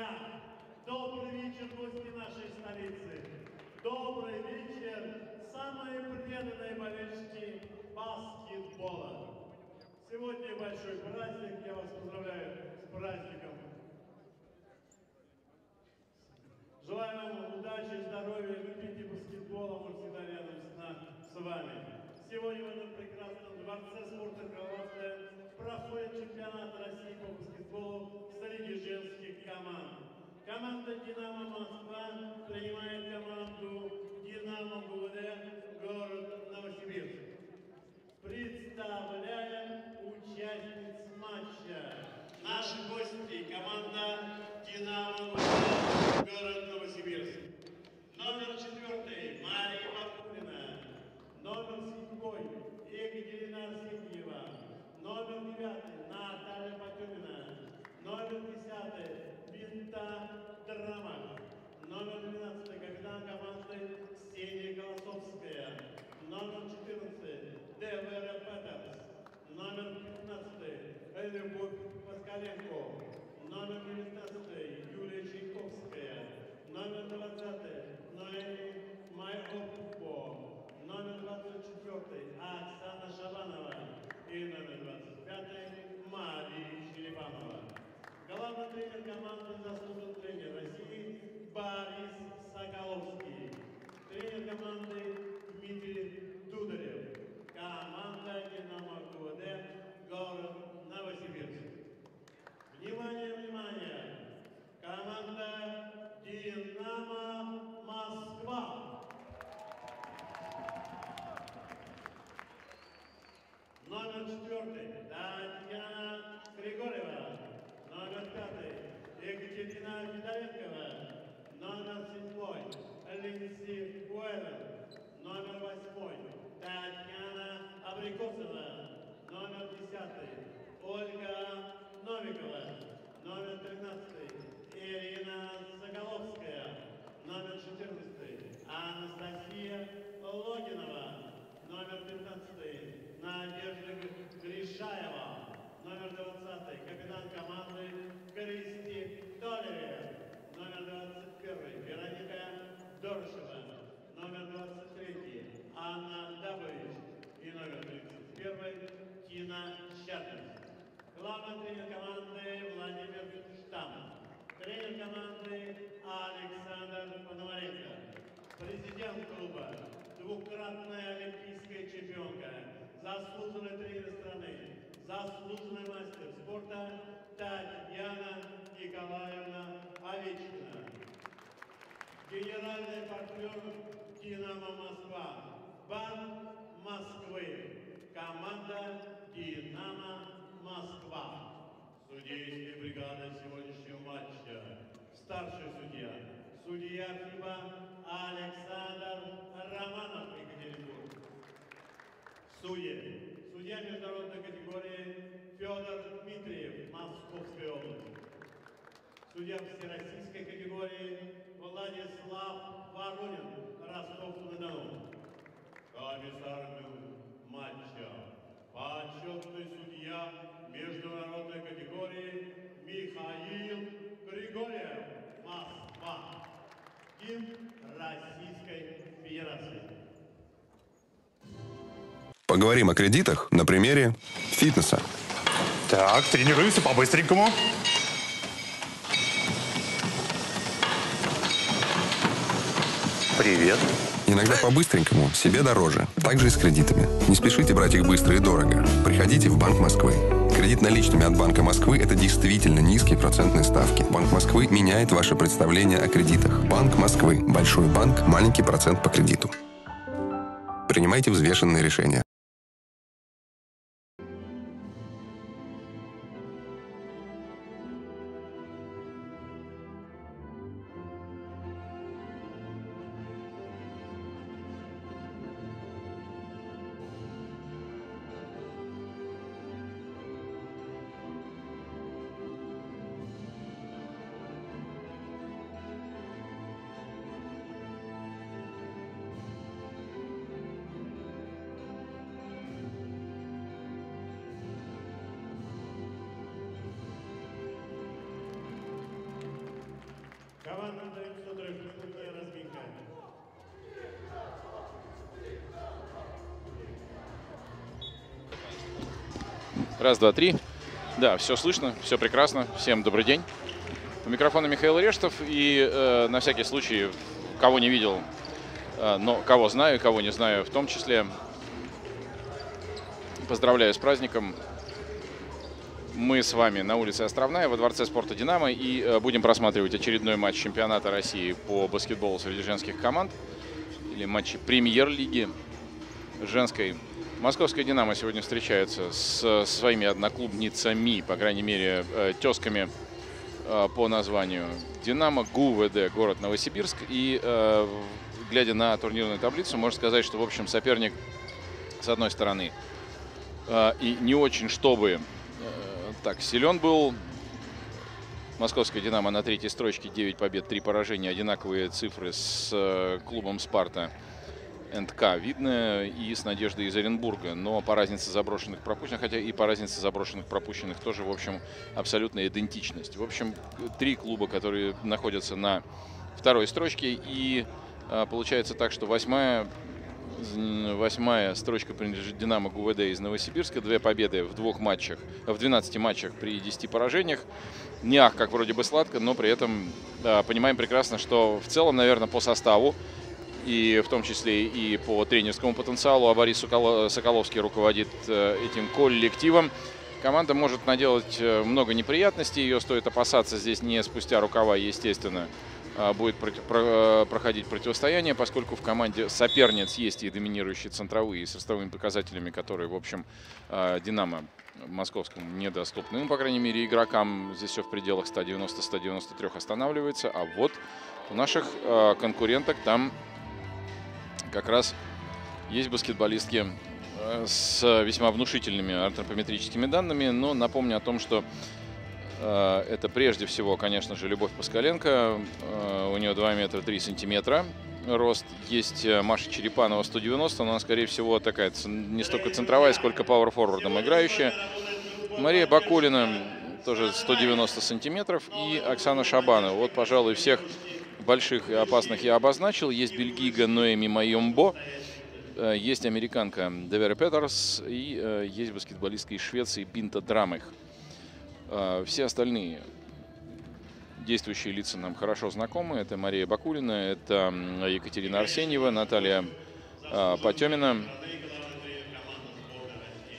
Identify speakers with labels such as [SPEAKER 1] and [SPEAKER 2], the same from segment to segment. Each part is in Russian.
[SPEAKER 1] друзья! Добрый вечер, гости нашей столицы! Добрый вечер, самые преданные болельщики баскетбола! Сегодня большой праздник, я вас поздравляю с праздником! Желаю вам удачи, здоровья, любите баскетбол, мы всегда рядом с, на- с вами. Сегодня в этом прекрасном дворце спорта Крылатская проходит чемпионат России по баскетболу среди женских команд. Команда «Динамо Москва» принимает команду «Динамо ГУВД» город Новосибирск. Представляем участниц матча. Наши гости, команда «Динамо ГУВД» город Новосибирск. Номер четвертый Мария Макулина. Номер седьмой Екатерина Арсеньева. Номер девятый Наталья Потюмина. Номер десятый Винта Драма. Номер 12 капитан команды Ксения Голосовская. Номер 14 Девера Петерс. Номер 15 Любовь Москаленко. Номер 19 Юлия Чайковская. Номер 20 Ноэми Майопко. Номер 24 Оксана Шабанова. И номер 25 Мария Черепанова. Главный тренер команды заслуженный тренер России Борис Соколовский. Тренер команды Дмитрий Дударев. Команда «Динамо ГУВД», город Новосибирск. Внимание, внимание! Команда «Динамо Москва». Номер четвертый Татьяна Григорьева. Пятый Екатерина Федоренкова. Номер седьмой Линси Уэллер. Номер восьмой Татьяна Абрикосова. Номер десятый Ольга Новикова. Номер тринадцатый Ирина Соколовская. Номер четырнадцатый Анастасия Логинова. Номер 15 Надежда Гришаева. Номер 20 капитан команды Кристи Толерев. Номер 21 Вероника Доршева. Номер 23 Анна Дабович. И номер 31 Тина Щеркин. Главный тренер команды Владимир Штам. Тренер команды Александр Пономаренко. Президент клуба, двукратная олимпийская чемпионка, заслуженный тренер страны, заслуженный мастер спорта Татьяна Николаевна Овечкина. Генеральный партнер «Динамо Москва», Банк Москвы, команда «Динамо Москва». Судейская бригада сегодняшнего матча. Старший судья, судья ФИБА Александр Романов, Екатеринбург. Судьи. Судья международной категории Федор Дмитриев, Московская область. Судья всероссийской категории Владислав Воронин, Ростов-на-Дону. Комиссар матча. Почетный судья международной категории Михаил Григорьев, Москва. Гимн Российской Федерации.
[SPEAKER 2] Поговорим о кредитах на примере фитнеса.
[SPEAKER 3] Так, тренируемся по-быстренькому. Привет.
[SPEAKER 2] Иногда по-быстренькому себе дороже. Также и с кредитами. Не спешите брать их быстро и дорого. Приходите в Банк Москвы. Кредит наличными от Банка Москвы – это действительно низкие процентные ставки. Банк Москвы меняет ваше представление о кредитах. Банк Москвы. Большой банк, маленький процент по кредиту. Принимайте взвешенные решения.
[SPEAKER 4] Раз, два, три. Да, все слышно, все прекрасно. Всем добрый день. У микрофона Михаил Рештов. И э, на всякий случай, кого не видел, э, но кого знаю, кого не знаю, в том числе, поздравляю с праздником. Мы с вами на улице Островная во Дворце спорта «Динамо» и э, будем просматривать очередной матч чемпионата России по баскетболу среди женских команд или матчи премьер-лиги женской. Московская «Динамо» сегодня встречается с своими одноклубницами, по крайней мере, э, тезками э, по названию «Динамо», ГУВД, город Новосибирск. И, э, глядя на турнирную таблицу, можно сказать, что, в общем, соперник, с одной стороны, э, и не очень чтобы э, так силен был. Московская «Динамо» на третьей строчке 9 побед, 3 поражения. Одинаковые цифры с э, клубом «Спарта». НТК видно и с Надеждой из Оренбурга. Но по разнице заброшенных пропущенных, хотя и по разнице заброшенных пропущенных тоже, в общем, абсолютная идентичность. В общем, три клуба, которые находятся на второй строчке. И а, получается так, что восьмая, восьмая строчка принадлежит «Динамо» ГУВД из Новосибирска. Две победы в двух матчах, в 12 матчах при 10 поражениях. Не ах, как вроде бы сладко, но при этом да, понимаем прекрасно, что в целом, наверное, по составу и в том числе и по тренерскому потенциалу, а Борис Соколовский руководит э, этим коллективом. Команда может наделать э, много неприятностей, ее стоит опасаться здесь не спустя рукава, естественно, а будет проходить противостояние, поскольку в команде соперниц есть и доминирующие центровые с ростовыми показателями, которые, в общем, э, «Динамо» московскому недоступны. Ну, по крайней мере, игрокам здесь все в пределах 190-193 останавливается. А вот у наших конкуренток там как раз есть баскетболистки э, с весьма внушительными антропометрическими данными, но напомню о том, что э, это прежде всего, конечно же, Любовь Паскаленко. Э, у нее 2 метра 3 сантиметра рост. Есть Маша Черепанова 190, но она, скорее всего, такая не столько центровая, сколько пауэр-форвардом играющая. Мария Бакулина тоже 190 сантиметров. И Оксана Шабанова. Вот, пожалуй, всех больших и опасных я обозначил. Есть бельгийка Ноэми Майомбо, э, есть американка Девера Петерс и э, есть баскетболистка из Швеции Бинта Драмых. Э, все остальные действующие лица нам хорошо знакомы. Это Мария Бакулина, это Екатерина Арсеньева, Наталья Потемина,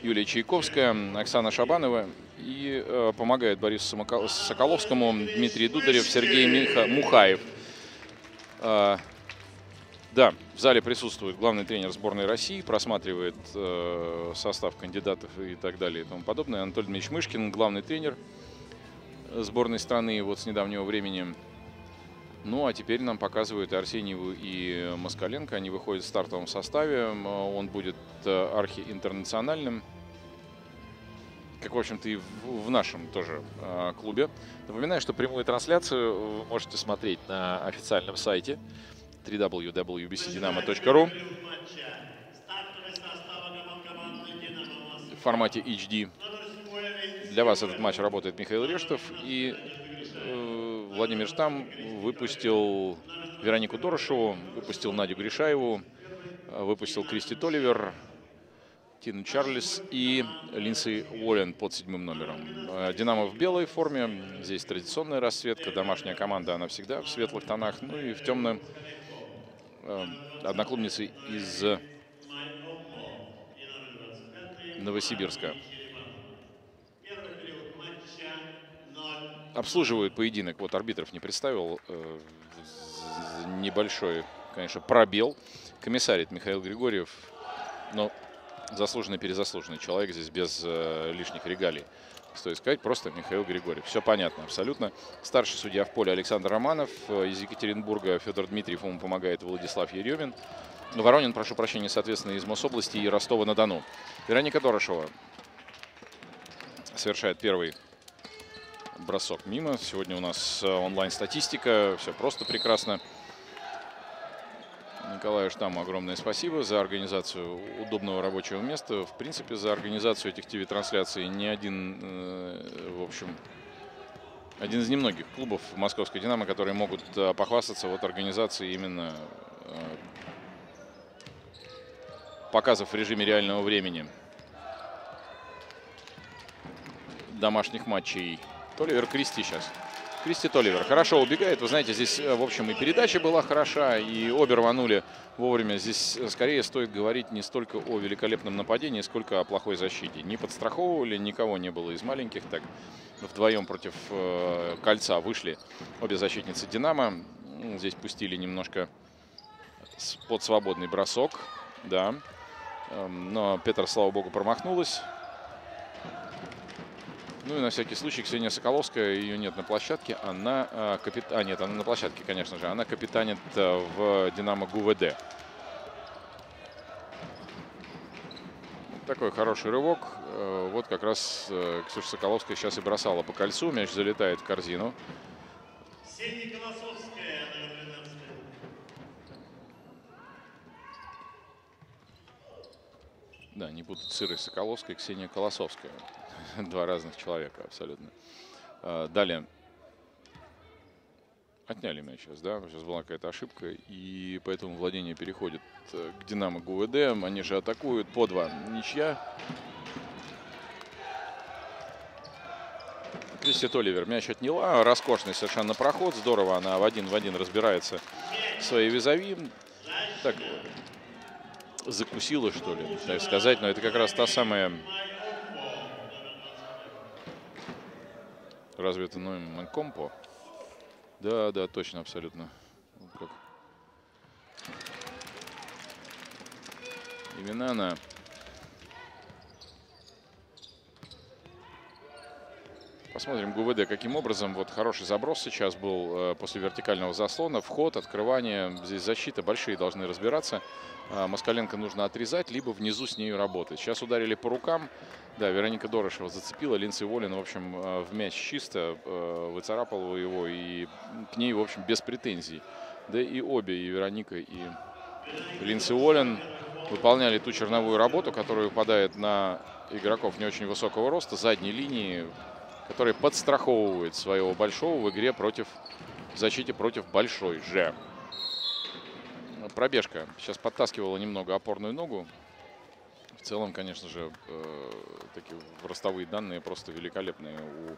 [SPEAKER 4] Юлия Чайковская, Оксана Шабанова. И помогает Борису Соколовскому Дмитрий Дударев, Сергей Миха, Мухаев – да, в зале присутствует главный тренер сборной России, просматривает э, состав кандидатов и так далее и тому подобное. Анатолий Дмитриевич Мышкин, главный тренер сборной страны вот с недавнего времени. Ну, а теперь нам показывают Арсеньеву, и Москаленко. Они выходят в стартовом составе. Он будет э, архиинтернациональным как, в общем-то, и в, нашем тоже э, клубе. Напоминаю, что прямую трансляцию вы можете смотреть на официальном сайте www.bcdinamo.ru в формате HD. Для вас этот матч работает Михаил Рештов. И э, Владимир Штам выпустил Веронику Дорошеву, выпустил Надю Гришаеву, выпустил Кристи Толивер, Тин Чарльз и Линдси Уоллен под седьмым номером. Э, Динамо в белой форме. Здесь традиционная расцветка. Домашняя команда, она всегда в светлых тонах. Ну и в темном э, одноклубницы из Новосибирска. Обслуживают поединок. Вот арбитров не представил. Э, небольшой, конечно, пробел. Комиссарит Михаил Григорьев. Но заслуженный, перезаслуженный человек здесь без э, лишних регалий. Стоит сказать, просто Михаил Григорьев. Все понятно абсолютно. Старший судья в поле Александр Романов. Э, из Екатеринбурга Федор Дмитриев, ему помогает Владислав Еремин. Воронин, прошу прощения, соответственно, из Мособласти и Ростова-на-Дону. Вероника Дорошева совершает первый бросок мимо. Сегодня у нас э, онлайн-статистика. Все просто прекрасно. Николаю Штаму огромное спасибо за организацию удобного рабочего места. В принципе, за организацию этих ТВ-трансляций ни один, э, в общем, один из немногих клубов московской «Динамо», которые могут э, похвастаться вот организацией именно э, показов в режиме реального времени домашних матчей. Толивер Кристи сейчас. Кристи Толивер хорошо убегает. Вы знаете, здесь, э, в общем, и передача была хороша, и обе рванули вовремя. Здесь э, скорее стоит говорить не столько о великолепном нападении, сколько о плохой защите. Не подстраховывали, никого не было из маленьких. Так вдвоем против э, кольца вышли обе защитницы «Динамо». Здесь пустили немножко под свободный бросок. Да. Эм, Но Петр, слава богу, промахнулась. Ну и на всякий случай Ксения Соколовская, ее нет на площадке, она э, капит... а, нет, она на площадке, конечно же, она капитанит э, в Динамо ГУВД. Такой хороший рывок. Э, Вот как раз э, Ксюша Соколовская сейчас и бросала по кольцу. Мяч залетает в корзину.
[SPEAKER 1] Ксения Колосовская, номер 12.
[SPEAKER 4] Да, не путать с Ирой Соколовской, Ксения Колосовская. Два разных человека абсолютно. А, Далее. Отняли мяч сейчас, да? Сейчас была какая-то ошибка. И поэтому владение переходит э, к Динамо ГУВД. Они же атакуют по два. Ничья. Кристи Толивер мяч отняла. Роскошный совершенно проход. Здорово она в один в один разбирается своей визави. Так, закусила, что ли, так сказать. Но это как раз та самая... Разве это Ноем Манкомпо? Да, да, точно, абсолютно. Имена она. Посмотрим ГУВД, каким образом. Вот хороший заброс сейчас был э, после вертикального заслона. Вход, открывание. Здесь защита. Большие должны разбираться. А, Москаленко нужно отрезать, либо внизу с нею работать. Сейчас ударили по рукам. Да, Вероника Дорошева зацепила. Линдси Волин, в общем, э, в мяч чисто. э, Выцарапала его и к ней, в общем, без претензий. Да и обе, и Вероника, и Линдси Уоллен выполняли ту черновую работу, которая выпадает на игроков не очень высокого роста, задней линии, который подстраховывает своего большого в игре против в защите против большой же. Пробежка. Сейчас подтаскивала немного опорную ногу. В целом, конечно же, э, такие ростовые данные просто великолепные у э,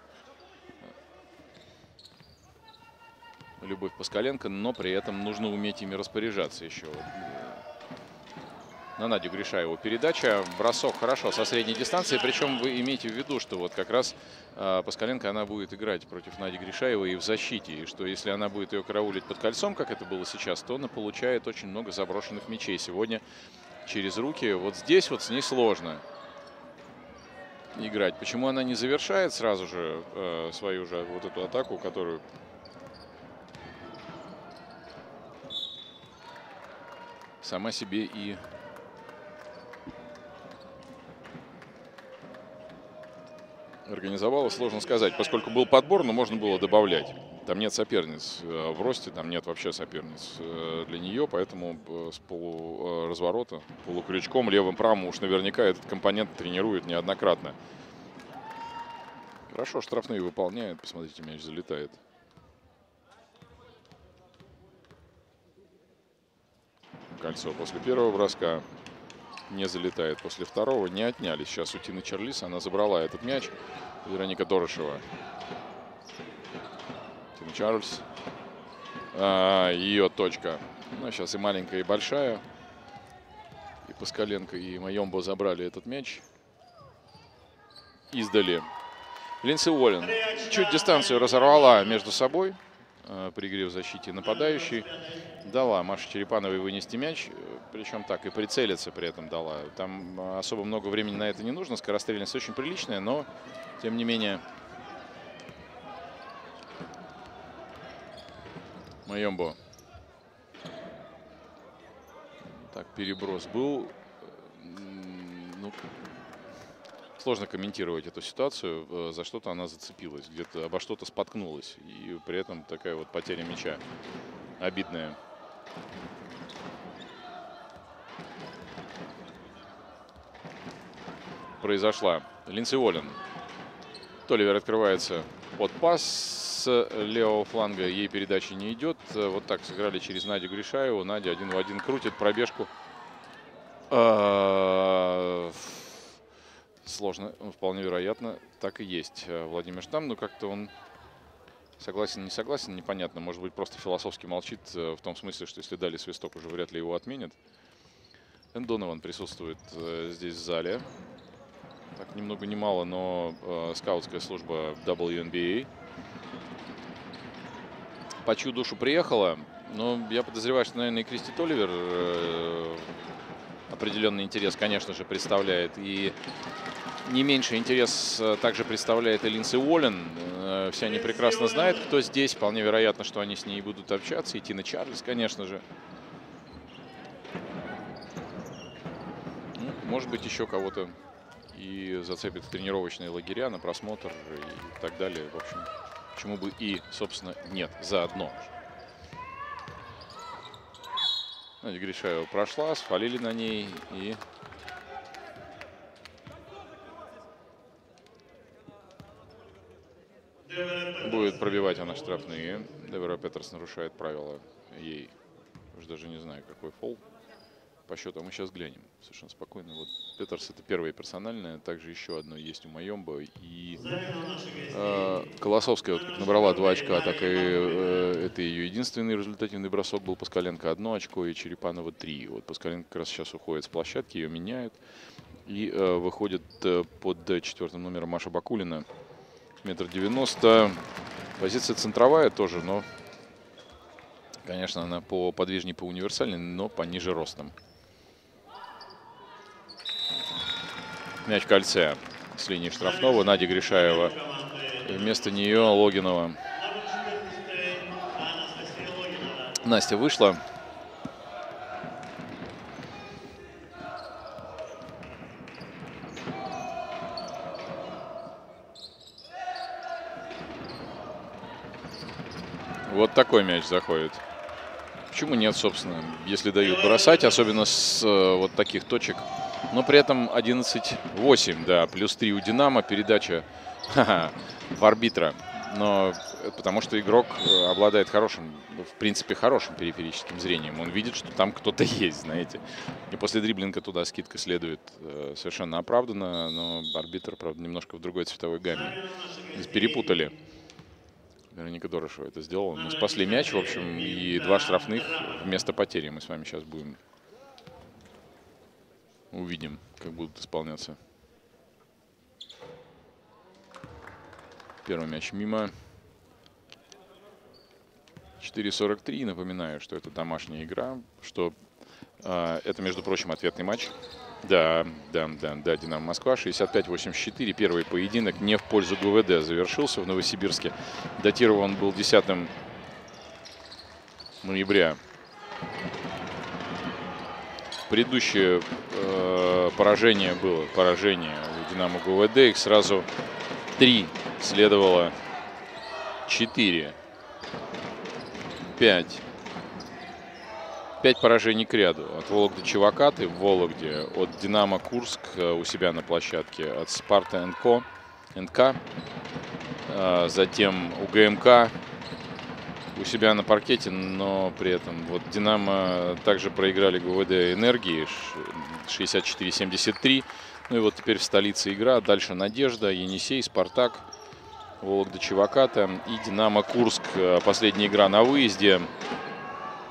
[SPEAKER 4] Любовь Паскаленко, но при этом нужно уметь ими распоряжаться еще. На Надю Гришаеву передача. Бросок хорошо со средней дистанции. Причем вы имейте в виду, что вот как раз э, Паскаленко, она будет играть против Нади Гришаевой и в защите. И что если она будет ее караулить под кольцом, как это было сейчас, то она получает очень много заброшенных мячей. Сегодня через руки. Вот здесь вот с ней сложно играть. Почему она не завершает сразу же э, свою же вот эту атаку, которую сама себе и организовала, сложно сказать, поскольку был подбор, но можно было добавлять. Там нет соперниц э, в росте, там нет вообще соперниц э, для нее, поэтому э, с полуразворота, полукрючком, левым правым уж наверняка этот компонент тренирует неоднократно. Хорошо, штрафные выполняет. Посмотрите, мяч залетает. Кольцо после первого броска не залетает. После второго не отняли. Сейчас у Тины Чарлис она забрала этот мяч. Вероника Дорошева. Тина Чарльз. А, ее точка. Ну, сейчас и маленькая, и большая. И Паскаленко, и Майомбо забрали этот мяч. Издали. Линдси Уоллен чуть дистанцию разорвала между собой при игре в защите нападающий. Дала Маше Черепановой вынести мяч, э, причем так и прицелиться при этом дала. Там э, особо много времени на это не нужно, скорострельность очень приличная, но тем не менее Майомбо. Так, переброс был. Ну, сложно комментировать эту ситуацию. Э, За что-то она зацепилась, где-то обо что-то споткнулась. И при этом такая вот потеря мяча обидная. Произошла. Линдси Уоллен. Толивер открывается под пас. с левого фланга ей передачи не идет. Вот так сыграли через Надю Гришаеву. Надя один в один крутит пробежку. Сложно, вполне вероятно, так и есть. Э, Владимир Штам, но как-то он согласен, не согласен, непонятно. Может быть, просто философски молчит э, в том смысле, что если дали свисток, уже вряд ли его отменят. Энн Донован присутствует э, здесь в зале. Так, ни много ни мало, но э, скаутская служба WNBA. По чью душу приехала. Но я подозреваю, что, наверное, и Кристи Толивер э, определенный интерес, конечно же, представляет. И не меньше интерес э, также представляет и Линдси Уоллен. Э, Все они прекрасно знают, кто здесь. Вполне вероятно, что они с ней будут общаться. И Тина Чарльз, конечно же. Ну, может быть, еще кого-то и зацепит в тренировочные лагеря на просмотр и так далее. В общем, почему бы и, собственно, нет, заодно. Надя Гришаева прошла, сфалили на ней и будет пробивать она штрафные. Девера Петерс нарушает правила. Ей уже даже не знаю, какой фол по счету. А мы сейчас глянем совершенно спокойно. Вот Петерс это первое персональное. Также еще одно есть у Майомба. И э, Колосовская вот как набрала два очка, так и э, это ее единственный результативный бросок был. Паскаленко одно очко и Черепанова три. Вот Паскаленко как раз сейчас уходит с площадки, ее меняют. И э, выходит э, под четвертым номером Маша Бакулина. Метр девяносто. Позиция центровая тоже, но, конечно, она по подвижней, по универсальной, но пониже ростом. Мяч в кольце с линии штрафного. Надя Гришаева. Вместо нее Логинова. Настя вышла. Вот такой мяч заходит. Почему нет, собственно, если дают бросать, особенно с э, вот таких точек. Но при этом 11-8, да, плюс 3 у Динамо, передача ха-ха, в арбитра. Но э, потому что игрок э, обладает хорошим, в принципе, хорошим периферическим зрением. Он видит, что там кто-то есть, знаете. И после дриблинга туда скидка следует э, совершенно оправданно, но арбитр, правда, немножко в другой цветовой гамме. Перепутали. Вероника Дорошева это сделала. Мы спасли мяч, в общем, и два штрафных вместо потери. Мы с вами сейчас будем увидим, как будут исполняться. Первый мяч мимо. 4.43. Напоминаю, что это домашняя игра, что э, это, между прочим, ответный матч. Да, да, да, да, Динамо Москва, 65-84. Первый поединок не в пользу ГВД завершился в Новосибирске. Датирован был 10 ноября. Предыдущее э, поражение было, поражение у Динамо ГВД. Их сразу три следовало 4, 5, Пять поражений к ряду. От Вологды Чевакаты в Вологде, от Динамо Курск э, у себя на площадке, от Спарта НК, НК э, затем у ГМК у себя на паркете, но при этом вот Динамо также проиграли ГВД Энергии 64-73. Ну и вот теперь в столице игра. Дальше Надежда, Енисей, Спартак, Вологда Чеваката и Динамо Курск. Э, последняя игра на выезде.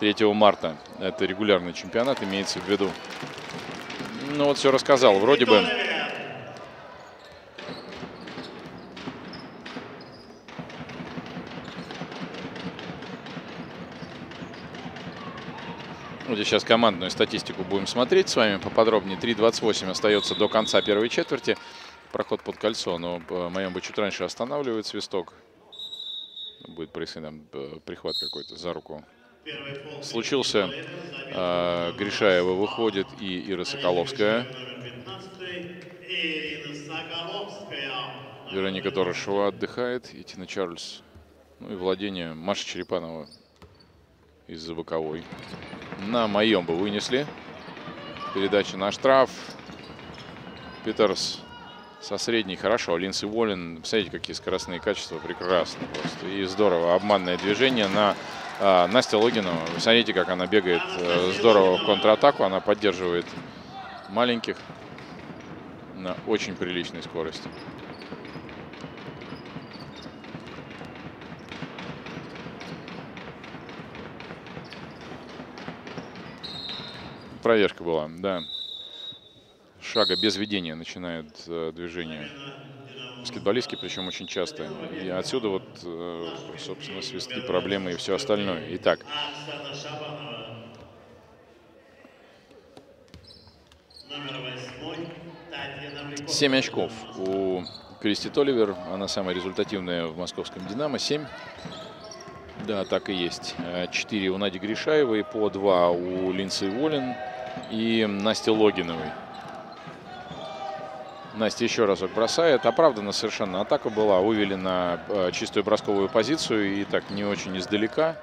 [SPEAKER 4] 3 марта. Это регулярный чемпионат, имеется в виду. Ну вот все рассказал. Вроде бы... Вот сейчас командную статистику будем смотреть с вами поподробнее. 3.28 остается до конца первой четверти. Проход под кольцо, но моем бы чуть раньше останавливает свисток. Будет происходить там прихват какой-то за руку случился. Э, Гришаева выходит и Ира Соколовская. Вероника Дорошева отдыхает. И Тина Чарльз. Ну и владение Маша Черепанова из-за боковой. На моем бы вынесли. Передача на штраф. Питерс Со средней хорошо. Линдси Уоллен, посмотрите, какие скоростные качества. Прекрасно просто. И здорово. Обманное движение на а, Настя Логинова. Смотрите, как она бегает э, здорово в контратаку. Она поддерживает маленьких на очень приличной скорости. Проверка была, да. Шага без ведения начинает э, движение баскетболистки, причем очень часто. И отсюда вот, э, собственно, свистки, проблемы и все остальное. Итак. 7 очков у Кристи Толивер. Она самая результативная в московском «Динамо». 7. Да, так и есть. 4 у Нади Гришаевой, по 2 у Линдси Уоллен и Насти Логиновой. Настя еще разок бросает. Оправдана совершенно атака была. Вывели на э, чистую бросковую позицию и так не очень издалека.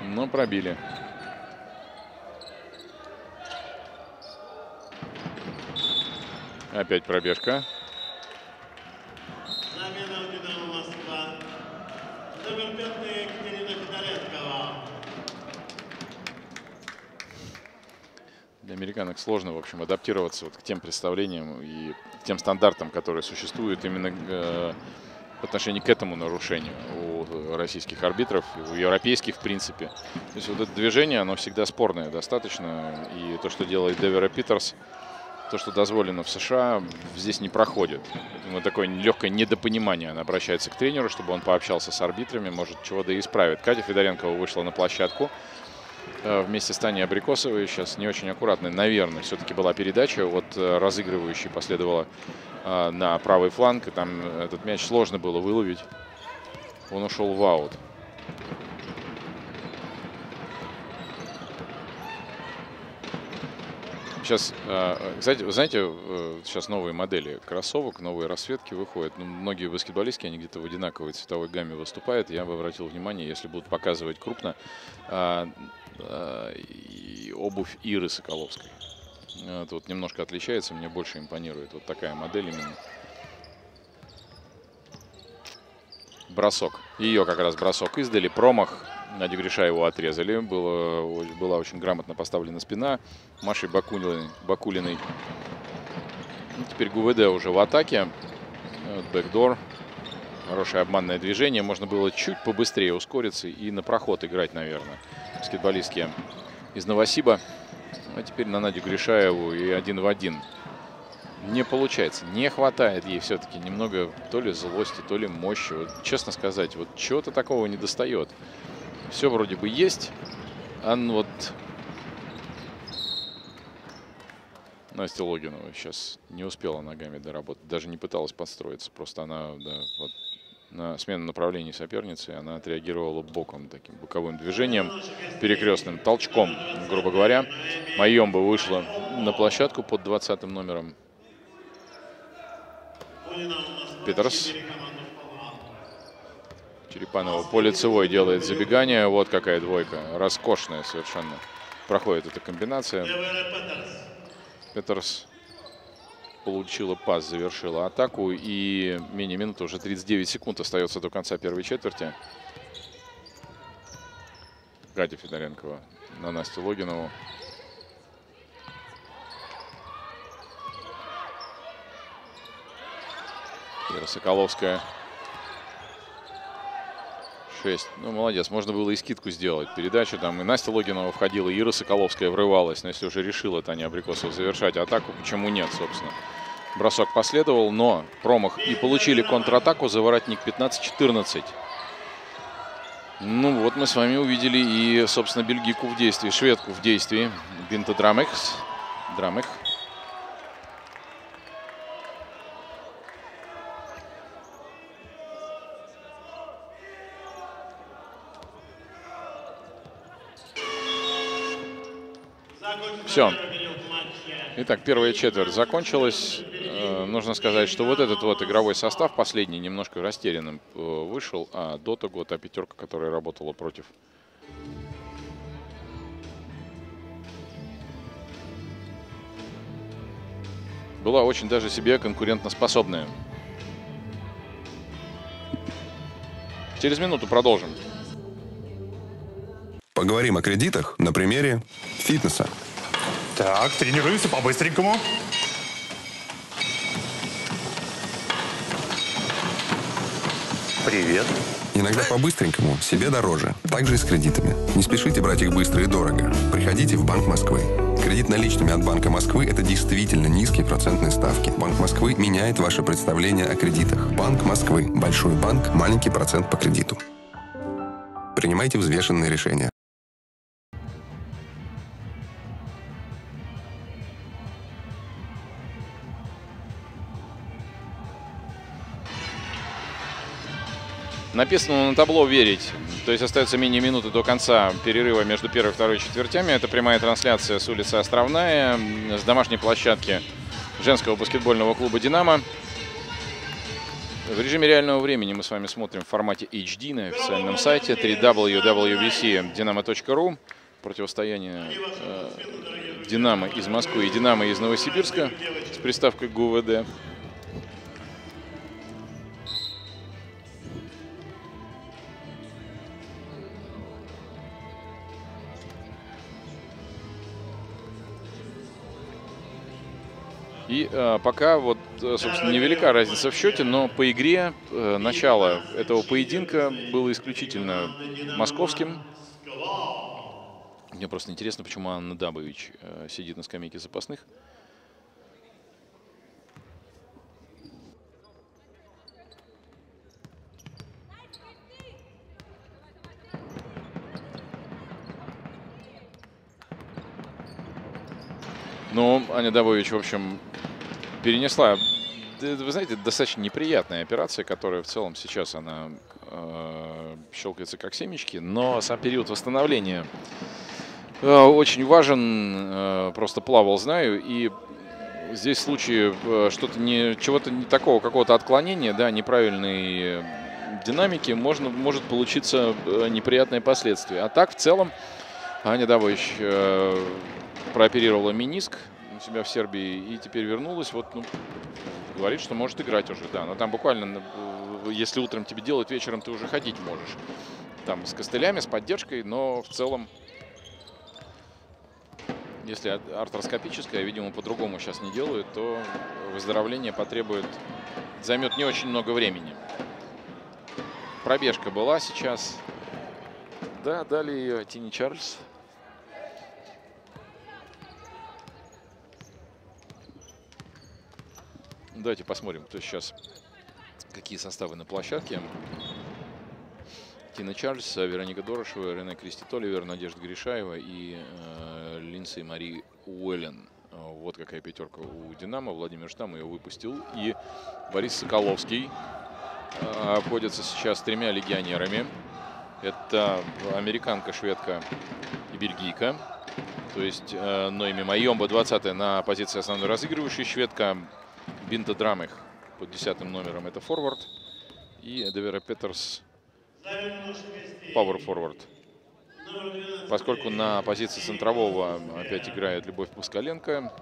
[SPEAKER 4] Но пробили. Опять пробежка.
[SPEAKER 1] Замена у Динамо Москва. Номер пятый Екатерина Федоренкова.
[SPEAKER 4] Для американок сложно, в общем, адаптироваться вот к тем представлениям и к тем стандартам, которые существуют именно э, в отношении к этому нарушению у российских арбитров, у европейских в принципе. То есть вот это движение, оно всегда спорное достаточно. И то, что делает Девера Питерс, то, что дозволено в США, здесь не проходит. Поэтому такое легкое недопонимание. Она обращается к тренеру, чтобы он пообщался с арбитрами, может, чего да и исправит. Катя Федоренкова вышла на площадку вместе с Таней Абрикосовой. Сейчас не очень аккуратно, наверное, все-таки была передача от э, разыгрывающей, последовала э, на правый фланг. И там этот мяч сложно было выловить. Он ушел в аут. Сейчас, э, кстати, знаете, э, сейчас новые модели кроссовок, новые расцветки выходят. Ну, многие баскетболистки, они где-то в одинаковой цветовой гамме выступают. Я бы обратил внимание, если будут показывать крупно, а, и обувь Иры Соколовской. Это вот немножко отличается, мне больше импонирует. Вот такая модель именно. Бросок. Ее как раз бросок издали. Промах. Надя Гришаеву отрезали. Было, была очень грамотно поставлена спина Машей Бакулиной. Бакулиной. Теперь ГУВД уже в атаке. Бэкдор. Хорошее обманное движение. Можно было чуть побыстрее ускориться и на проход играть, наверное. Баскетболистки из Новосиба. А теперь на Надю Гришаеву и один в один. Не получается. Не хватает ей все-таки немного то ли злости, то ли мощи. Вот, честно сказать, вот чего-то такого не достает. Все вроде бы есть. А ну вот Настя Логинова сейчас не успела ногами доработать. Даже не пыталась подстроиться. Просто она да, вот, на смену направлений соперницы она отреагировала боком, таким боковым движением, перекрестным толчком, грубо говоря. Майомба вышла на площадку под 20 номером. Питерс. Черепанова по лицевой делает забегание. Вот какая двойка. Роскошная совершенно. Проходит эта комбинация.
[SPEAKER 1] Петерс.
[SPEAKER 4] Получила пас, завершила атаку. И менее минуты, уже 39 секунд остается до конца первой четверти. Катя Федоренкова на Настю Логинову. Ира Соколовская. 6. Ну, молодец. Можно было и скидку сделать. Передачу там. И Настя Логинова входила, и Ира Соколовская врывалась. Но если уже решила Таня Абрикосова завершать атаку, почему нет, собственно. Бросок последовал, но промах. И получили контратаку. Заворотник 15-14. Ну вот мы с вами увидели и, собственно, бельгийку в действии, шведку в действии. Бинта Драмехс. Драмех.
[SPEAKER 1] Матча.
[SPEAKER 4] Итак, первая четверть закончилась. Э, Нужно сказать, что вот этот вот игровой состав последний немножко растерянным э, вышел, а до того та пятерка, которая работала против была очень даже себе конкурентоспособная. Через минуту продолжим.
[SPEAKER 2] Поговорим о кредитах на примере фитнеса.
[SPEAKER 3] Так, тренируемся по-быстренькому. Привет.
[SPEAKER 2] Иногда по-быстренькому себе дороже. Так же и с кредитами. Не спешите брать их быстро и дорого. Приходите в Банк Москвы. Кредит наличными от Банка Москвы – это действительно низкие процентные ставки. Банк Москвы меняет ваше представление о кредитах. Банк Москвы. Большой банк, маленький процент по кредиту. Принимайте взвешенные решения.
[SPEAKER 4] Написано на табло «Верить». То есть остается менее минуты до конца перерыва между первой и второй четвертями. Это прямая трансляция с улицы Островная, с домашней площадки женского баскетбольного клуба «Динамо». В режиме реального времени мы с вами смотрим в формате HD на официальном сайте www.dinamo.ru. Противостояние э, «Динамо» из Москвы и «Динамо» из Новосибирска с приставкой ГУВД. И э, пока вот, э, собственно, невелика разница в счете, но по игре э, начало этого поединка было исключительно московским. Мне просто интересно, почему Анна Дабович э, сидит на скамейке запасных. Ну, Аня Дабович, в общем, перенесла, да, вы знаете, достаточно неприятная операция, которая в целом сейчас она э, щелкается как семечки, но сам период восстановления э, очень важен. Э, просто плавал, знаю, и здесь в случае э, что-то не чего-то не такого, какого-то отклонения, да, неправильной динамики, можно может получиться э, неприятные последствия. А так в целом Аня Давыч э, прооперировала миниск у себя в Сербии и теперь вернулась. Вот, ну, говорит, что может играть уже, да. Но там буквально, э, если утром тебе делают, вечером ты уже ходить можешь. Там с костылями, с поддержкой, но в целом, если ар- артроскопическое, видимо, по-другому сейчас не делают, то выздоровление потребует, займет не очень много времени. Пробежка была сейчас. Да, дали ее Тини Чарльз. Давайте посмотрим, кто сейчас, какие составы на площадке. Тина Чарльз, Вероника Дорошева, Рене Кристи Толивер, Надежда Гришаева и э, Линдси Мари Уэллен. Э, Вот какая пятерка у «Динамо». Владимир Штам ее выпустил. И Борис Соколовский э, обходится сейчас тремя легионерами. Это американка, шведка и бельгийка. То есть э, Ноэми Майомба, 20 на позиции основной разыгрывающей. Шведка Бинта Драмых под 10 номером. Это форвард. И Девера Петерс, Power Forward. Поскольку на позиции центрового опять играет Любовь Пускаленко.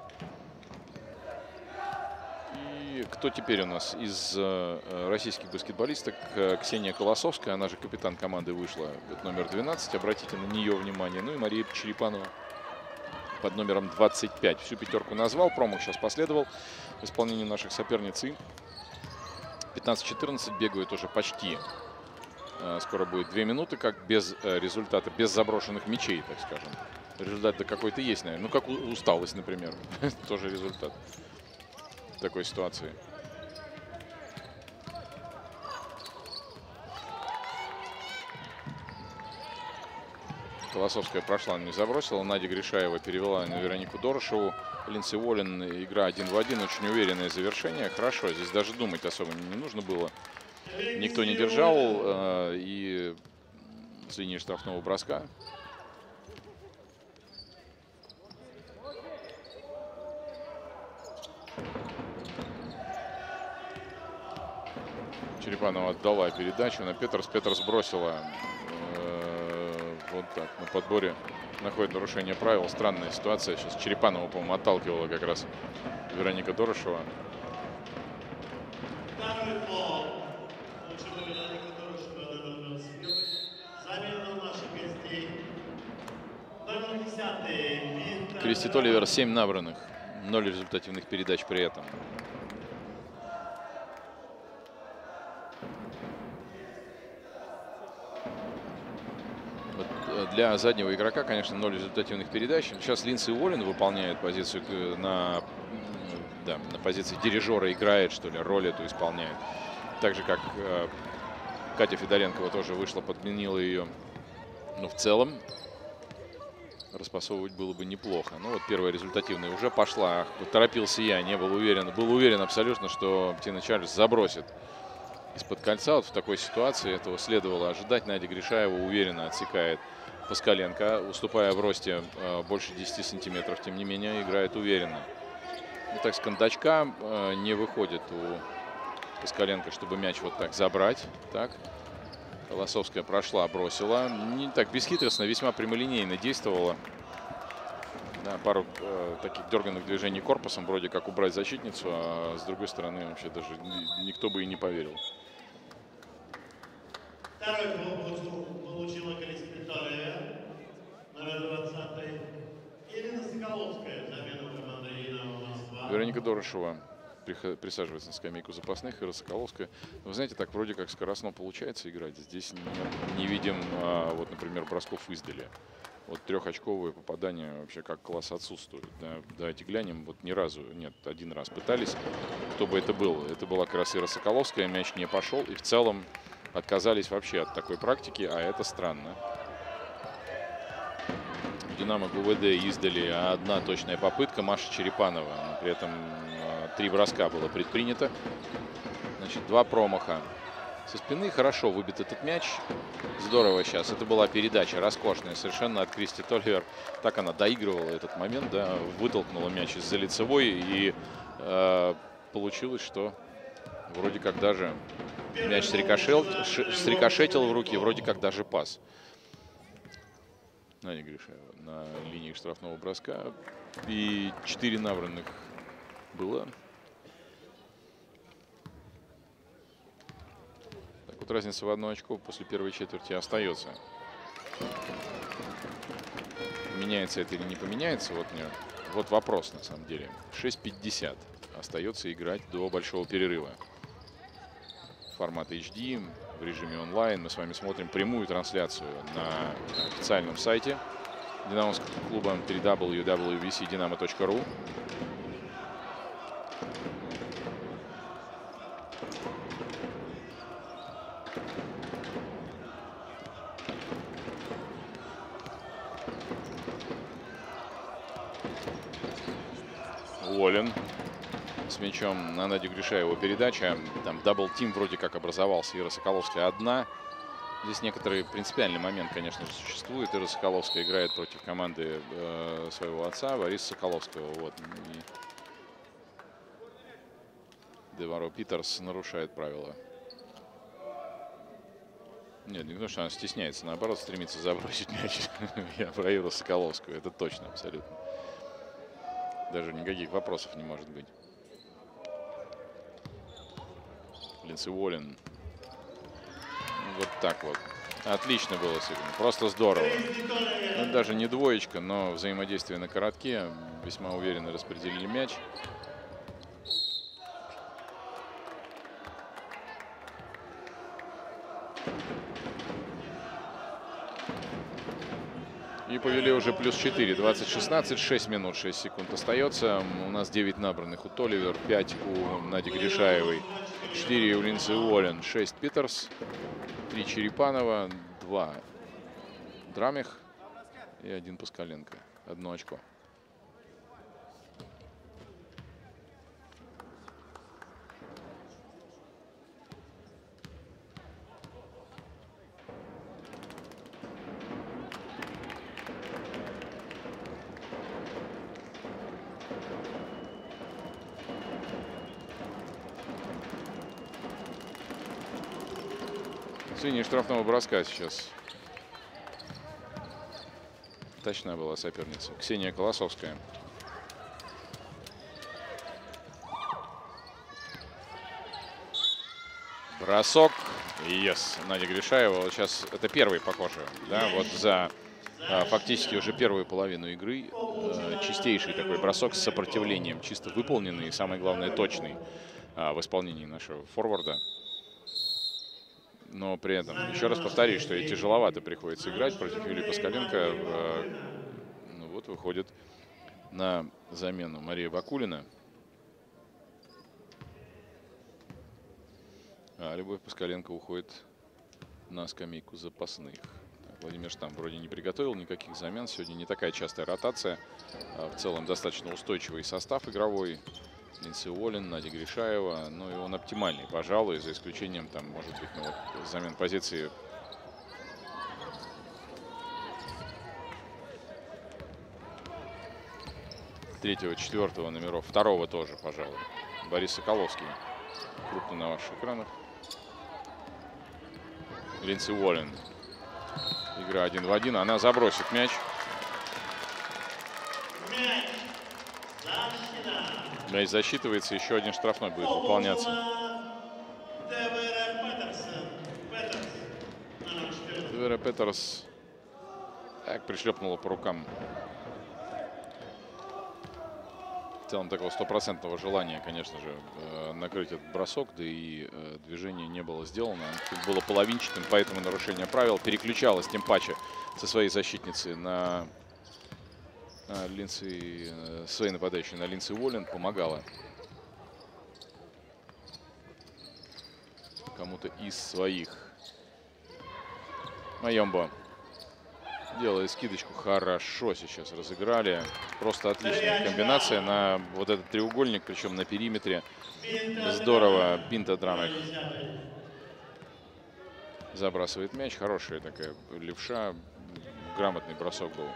[SPEAKER 4] И кто теперь у нас из э, российских баскетболисток? Э, Ксения Колосовская, она же капитан команды вышла, вот номер 12. Обратите на нее внимание. Ну и Мария Черепанова под номером 25. Всю пятерку назвал, промах сейчас последовал в исполнении наших соперниц. И 15-14 бегают уже почти. Э, Скоро будет 2 минуты, как без э, результата, без заброшенных мячей, так скажем. Результат-то какой-то есть, наверное. Ну, как усталость, например. Тоже результат такой ситуации. Колосовская прошла, не забросила. Надя Гришаева перевела на Веронику Дорошеву. Линдси Уоллен, игра один в один, очень уверенное завершение. Хорошо, здесь даже думать особо не нужно было. Никто не держал. э, И с линии штрафного броска Черепанова отдала передачу на Петерс. Петерс бросила э, Вот так, на подборе находит нарушение правил. Странная ситуация. Сейчас Черепанова, по-моему, отталкивала как раз Вероника Дорошева.
[SPEAKER 1] Второй фол. Получила Вероника Дорошева, номер 21. Замена наших гостей. Номер 10. Виктор.
[SPEAKER 4] Кристи Толивер 7 набранных. 0 результативных передач при этом. Для заднего игрока, конечно, 0 результативных передач. Сейчас Линдси Уоллен выполняет позицию э, на, да, на позиции дирижера, играет, что ли, роль эту исполняет. Так же, как э, Катя Федоренкова тоже вышла, подменила ее. Но в целом распасовывать было бы неплохо. Ну вот первая результативная уже пошла. Торопился я, не был уверен. Был уверен абсолютно, что Тина Чарльз забросит из-под кольца. Вот в такой ситуации этого следовало ожидать. Надя Гришаева уверенно отсекает Паскаленко, уступая в росте э, больше 10 сантиметров. Тем не менее, играет уверенно. Ну, так с кондачка э, не выходит у Паскаленко, чтобы мяч вот так забрать. Так. Колосовская прошла, бросила. Не так бесхитростно, весьма прямолинейно действовала. Да, пару э, таких дерганных движений корпусом, вроде как убрать защитницу, а с другой стороны вообще даже ни- никто бы и не поверил.
[SPEAKER 1] Второй фол получила Кристи Толивер. Номер 20. Ирина Соколовская. Замена команды Динамо Москва.
[SPEAKER 4] Вероника Дорошева присаживается на скамейку запасных, Ира Соколовская. Вы знаете, так вроде как скоростно получается играть. Здесь не, не видим, а, вот, например, бросков издали. Вот трехочковые попадания вообще как класс отсутствуют. Да, давайте глянем. Вот ни разу, нет, один раз пытались. Кто бы это был? Это была как раз Ира Соколовская, мяч не пошел. И в целом отказались вообще от такой практики, а это странно. Динамо ГУВД издали одна точная попытка Маша Черепанова. Но При этом э, три броска было предпринято. Значит, два промаха. Со спины хорошо выбит этот мяч. Здорово сейчас. Это была передача роскошная совершенно от Кристи Толивер. Так она доигрывала этот момент, да, вытолкнула мяч из-за лицевой. И э, получилось, что вроде как даже мяч срикошел, срикошетил в руки, вроде как даже пас. Надя Гришаева на линии штрафного броска. И 4 набранных было. Так вот разница в одно очко после первой четверти остается. Меняется это или не поменяется, вот, мне, вот вопрос на самом деле. 6.50 остается играть до большого перерыва. Формат HD в режиме онлайн. Мы с вами смотрим прямую трансляцию на официальном сайте Динамовского клуба www.dynamo.ru. Уоллен с мячом на Надю Гришаеву передача. Там double-team вроде как образовался. Ира Соколовская одна. Здесь некоторый принципиальный момент, конечно же, существует. Ира Соколовская играет против команды э, своего отца, Бориса Соколовского. Вот. И Деверо Питерс нарушает правила. Нет, не то, что она стесняется, наоборот, стремится забросить мяч. Я про Иру Соколовскую, это точно, абсолютно. Даже никаких вопросов не может быть. Линдси Уоллен. Вот так вот. Отлично было сегодня. Просто здорово. Ну, даже не двоечка, но взаимодействие на коротке. Весьма уверенно распределили мяч. И повели уже плюс 4. 20-16, 6 минут, 6 секунд остается. У нас 9 набранных у Толивер, 5 у Нади Гришаевой, 4 у Линдси Уоллен, 6 Питерс, 3 Черепанова, 2 Драмих и 1 Паскаленко. Одно очко. Штрафного броска сейчас Точна была соперница. Ксения Колосовская. Бросок. Yes. Надя Гришаева. Сейчас это первый, похоже, да, вот за а, фактически уже первую половину игры. а, чистейший такой бросок с сопротивлением. Чисто выполненный и, самое главное, точный а, в исполнении нашего форварда. Но при этом, еще раз повторюсь, что и тяжеловато приходится играть против Юлии Паскаленко. Э, Ну вот выходит на замену Мария Бакулина. А Любовь Паскаленко уходит на скамейку запасных. Владимир Штам вроде не приготовил никаких замен. Сегодня не такая частая ротация. А в целом достаточно устойчивый состав игровой. Линдси Уоллен, Надя Гришаева. Ну и он оптимальный, пожалуй, за исключением там, может быть, ну, вот, замен позиции третьего, четвертого номеров, второго тоже, пожалуй. Борис Соколовский. Крупно на ваших экранах. Линдси Уоллен. Игра один в один. Она забросит. Мяч.
[SPEAKER 1] Защита.
[SPEAKER 4] Мяч засчитывается. Еще один штрафной будет выполняться.
[SPEAKER 1] Девера. Петерс. Номер 14.
[SPEAKER 4] Вера Петерс так пришлепнула по рукам. В целом такого стопроцентного желания, конечно же, э, накрыть этот бросок, да и э, движение не было сделано. Тут было половинчатым, поэтому нарушение правил. Переключалась тем паче со своей защитницы на Линдси, э, своей нападающей на Линдси Уоллен, помогала кому-то из своих. Майомбо делает скидочку. Хорошо сейчас разыграли. Просто отличная комбинация на вот этот треугольник, причем на периметре. Здорово. Бинта Драмек забрасывает мяч. Хорошая такая левша. Грамотный бросок был.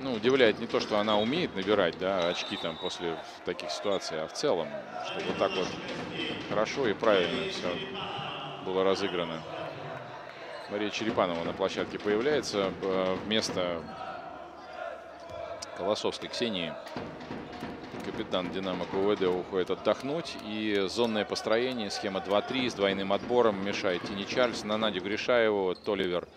[SPEAKER 4] Ну, удивляет не то, что она умеет набирать да, очки там после таких ситуаций, а в целом, что вот так вот хорошо и правильно все было разыграно. Мария Черепанова на площадке появляется э, вместо Колосовской Ксении. Капитан Динамо КВД уходит отдохнуть. И зонное построение, схема 2-3 с двойным отбором мешает Тини Чарльз на Надю Гришаеву, Толивер. Толивер,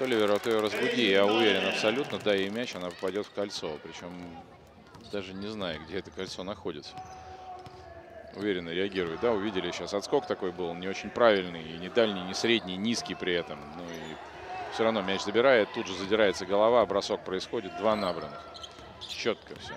[SPEAKER 4] вот ее разбуди, я уверен абсолютно, дай ей мяч, она попадет в кольцо. Причем даже не знаю, где это кольцо находится уверенно реагирует. Да, увидели сейчас отскок такой был, не очень правильный, и не дальний, не средний, низкий при этом. Ну и все равно мяч забирает, тут же задирается голова, бросок происходит, два набранных. Четко все.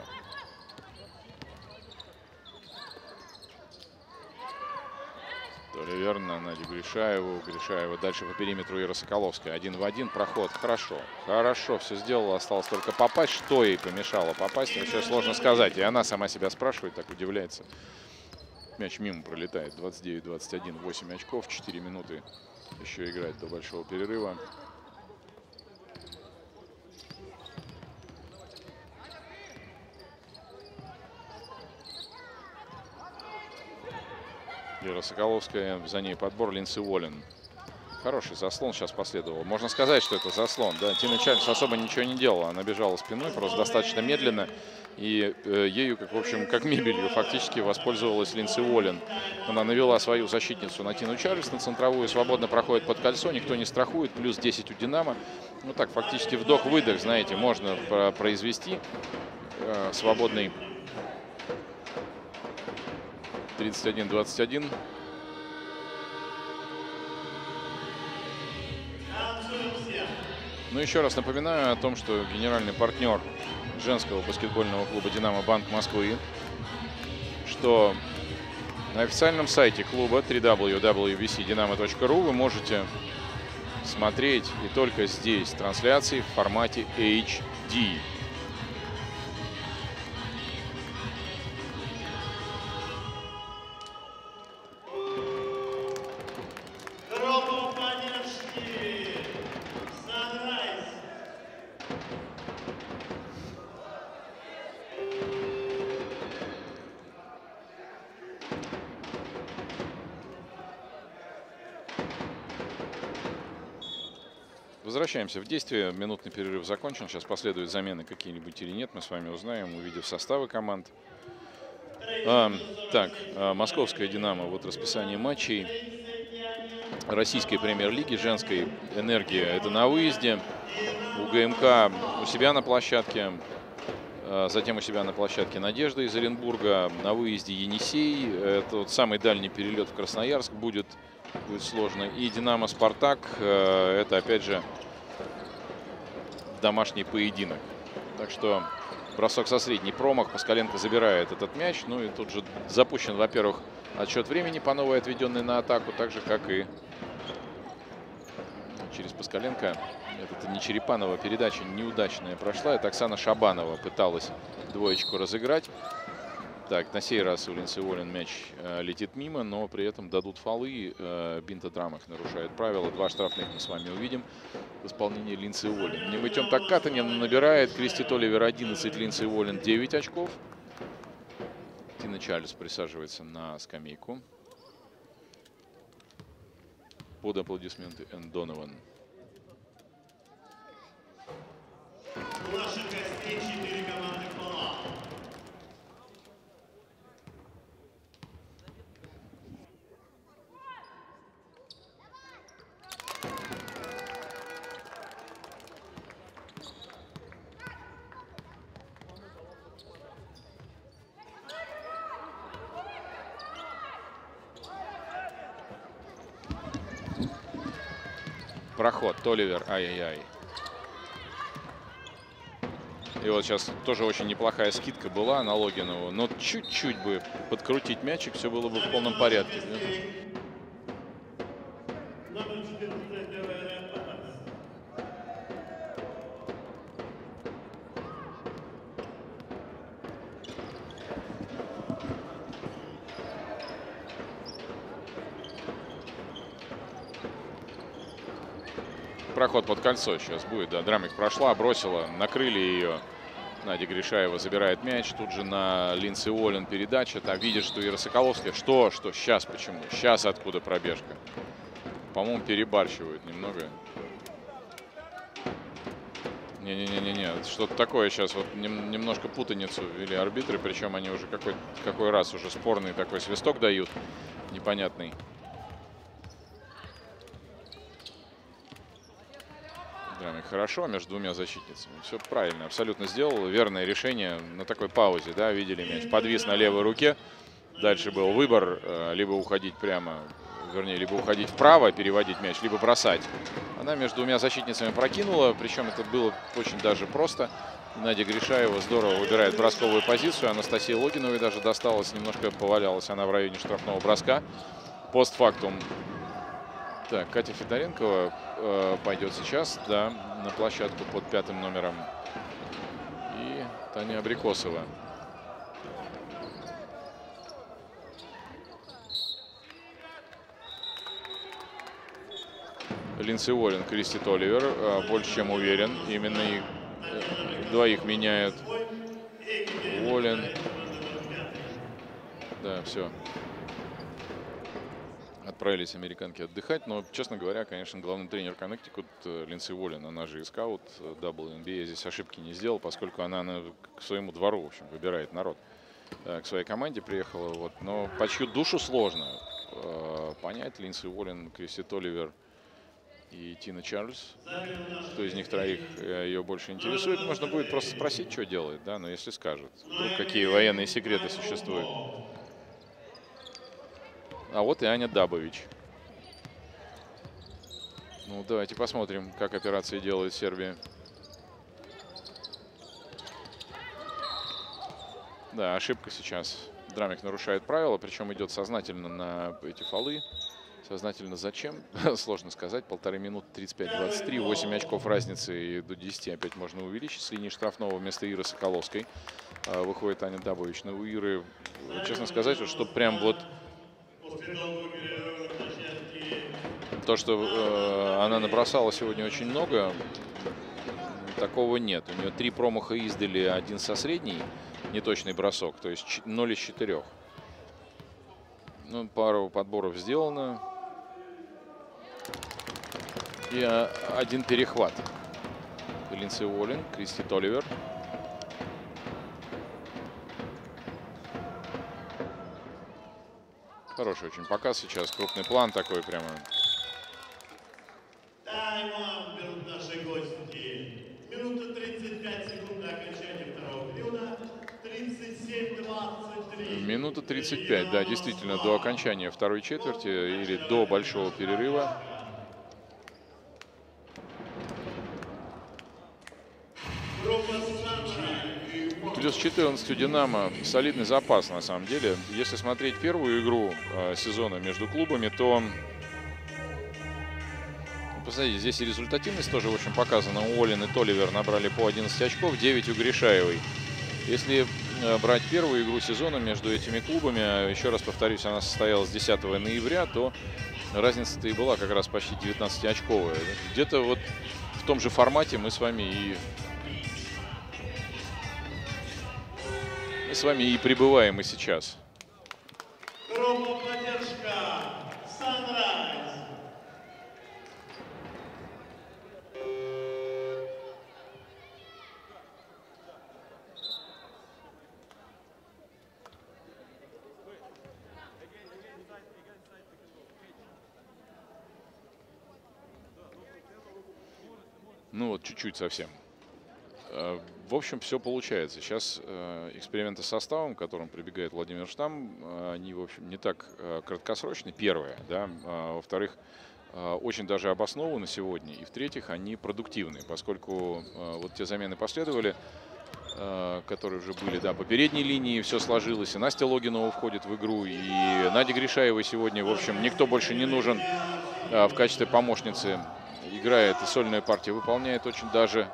[SPEAKER 4] То ли верно, Надя Гришаеву. Гришаева дальше по периметру Ира Соколовская. Один в один проход. Хорошо. Хорошо все сделала. Осталось только попасть. Что ей помешало попасть, вообще сложно сказать. И она сама себя спрашивает, так удивляется. Мяч мимо пролетает. 29-21. 8 очков. 4 минуты еще играть до большого перерыва. Вера Соколовская, за ней подбор Линдси Уоллен. Хороший заслон сейчас последовал. Можно сказать, что это заслон. Да? Тина Чарльз особо ничего не делала. Она бежала спиной, просто достаточно медленно. И э, ею, как, в общем, как мебелью фактически воспользовалась Линдси Уоллен. Она навела свою защитницу на Тину Чарльз на центровую. Свободно проходит под кольцо, никто не страхует. Плюс 10 у Динамо. Ну так, фактически вдох-выдох, знаете, можно про- произвести. Э, свободный 31-21. Ну, еще раз напоминаю о том, что генеральный партнер женского баскетбольного клуба «Динамо Банк Москвы», что на официальном сайте клуба www.bcdinamo.ru вы можете смотреть и только здесь трансляции в формате HD. Возвращаемся в действие. Минутный перерыв закончен. Сейчас последуют замены какие-нибудь или нет. Мы с вами узнаем, увидев составы команд. А, так, а, московская «Динамо». Вот расписание матчей. Российской премьер-лиги, женской «Энергия» – это на выезде. У ГМК у себя на площадке. А, Затем у себя на площадке «Надежда» из Оренбурга. На выезде «Енисей». Это вот самый дальний перелет в Красноярск будет, будет сложно. И «Динамо» «Спартак» э, – это, опять же, домашний поединок. Так что бросок со средней промах. Паскаленко забирает этот мяч. Ну и тут же запущен, во-первых, отсчет времени по новой отведенной на атаку. Так же, как и через Паскаленко. Это не Черепанова передача неудачная прошла. Это Оксана Шабанова пыталась двоечку разыграть. Так, на сей раз Улинс Уоллен мяч э, летит мимо, но при этом дадут фолы. Э, Бинта Драмах нарушает правила. Два штрафных мы с вами увидим в исполнении Линдси Уоллен. Не Немытем так Катанин набирает. Кристи Толивер 11, Линдси Уоллен 9 очков. Тина Чарльз присаживается на скамейку. Под аплодисменты Энн Донован.
[SPEAKER 1] Наши гостей
[SPEAKER 4] 4 Толивер, ай-яй-яй. И вот сейчас тоже очень неплохая скидка была на Логинову. Но чуть-чуть бы подкрутить мячик, все было бы в полном порядке. Проход под кольцо сейчас будет. Да, Драмик прошла, бросила, накрыли ее. Надя Гришаева забирает мяч. Тут же на Линдси Уоллен передача. Так, видит, что Ира Соколовская. Что, что, сейчас почему? Сейчас откуда пробежка? По-моему, перебарщивают немного. Не-не-не-не-не, что-то такое сейчас, вот нем- немножко путаницу ввели арбитры, причем они уже какой, какой раз уже спорный такой свисток дают, непонятный. Драмик хорошо между двумя защитницами. Все правильно, абсолютно сделал. Верное решение на такой паузе, да, видели мяч. Подвис на левой руке. Дальше был выбор, э, либо уходить прямо, вернее, либо уходить вправо, переводить мяч, либо бросать. Она между двумя защитницами прокинула, причем это было очень даже просто. Надя Гришаева здорово выбирает бросковую позицию. Анастасия Логиновой даже досталась, немножко повалялась она в районе штрафного броска. Постфактум так, Катя Федоренкова э, пойдет сейчас, да, на площадку под пятым номером. И Таня Абрикосова. Линдси Уоллен, Кристи Толивер. э, больше чем уверен. Именно их э, двоих меняют. Уоллен. Да, все отправились американки отдыхать. Но, честно говоря, конечно, главный тренер Коннектикут э, Линдси Уоллен, она же и скаут э, WNBA, здесь ошибки не сделал, поскольку она на- к своему двору, в общем, выбирает народ. Э, К своей команде приехала, вот. Но по чью душу сложно понять. Линдси Уоллен, Кристи Толивер и Тина Чарльз. Кто из них троих ее больше интересует. Можно будет просто спросить, что делает, да, но если скажет. Какие военные секреты существуют. А вот и Аня Дабович. Ну, давайте посмотрим, как операции делает Сербия. Да, ошибка сейчас. Драмик нарушает правила, причем идет сознательно на эти фолы. Сознательно зачем? Сложно сказать. Полторы минуты 35-23. 8 очков разницы и до 10 опять можно увеличить. С линии штрафного вместо Иры Соколовской а, выходит Аня Дабович. Но у Иры, честно сказать, что прям вот то, что э, она набросала сегодня очень много, такого нет. У нее три промаха издали, один со средней, неточный бросок, то есть ч- 0 из 4. Ну, пару подборов сделано. и э, один перехват. Линдси Уоллин, Кристи Толивер. Хороший очень показ сейчас. Крупный план такой прямо.
[SPEAKER 1] Тайм-аут берут наши гости. Минута 35 секунд до окончания второго периода. 37-23.
[SPEAKER 4] Минута 35, да, действительно, до окончания второй четверти или до большого перерыва.
[SPEAKER 1] Группа
[SPEAKER 4] Плюс 14 у «Динамо» солидный запас, на самом деле. Если смотреть первую игру э, сезона между клубами, то... ну, Посмотрите, здесь и результативность тоже, в общем, показана. Уоллин и Толивер набрали по 11 очков, 9 у Гришаевой. Если э, брать первую игру сезона между этими клубами, а еще раз повторюсь, она состоялась 10 ноября, то разница-то и была как раз почти 19-очковая. Где-то вот в том же формате мы с вами и Мы с вами и пребываем и сейчас.
[SPEAKER 1] группа поддержка Sunrise.
[SPEAKER 4] Ну вот, чуть-чуть совсем. Э, В общем, все получается. Сейчас э, эксперименты с составом, к которым прибегает Владимир Штам, э, они, в общем, не так э, краткосрочны. Первое, да. А, Во-вторых, э, очень даже обоснованы сегодня. И в-третьих, они продуктивны, поскольку э, вот те замены последовали, э, которые уже были, да, по передней линии все сложилось. И Настя Логинова входит в игру, и Надя Гришаева сегодня, в общем, никто больше не нужен э, в качестве помощницы. Играет и сольная партия выполняет очень даже.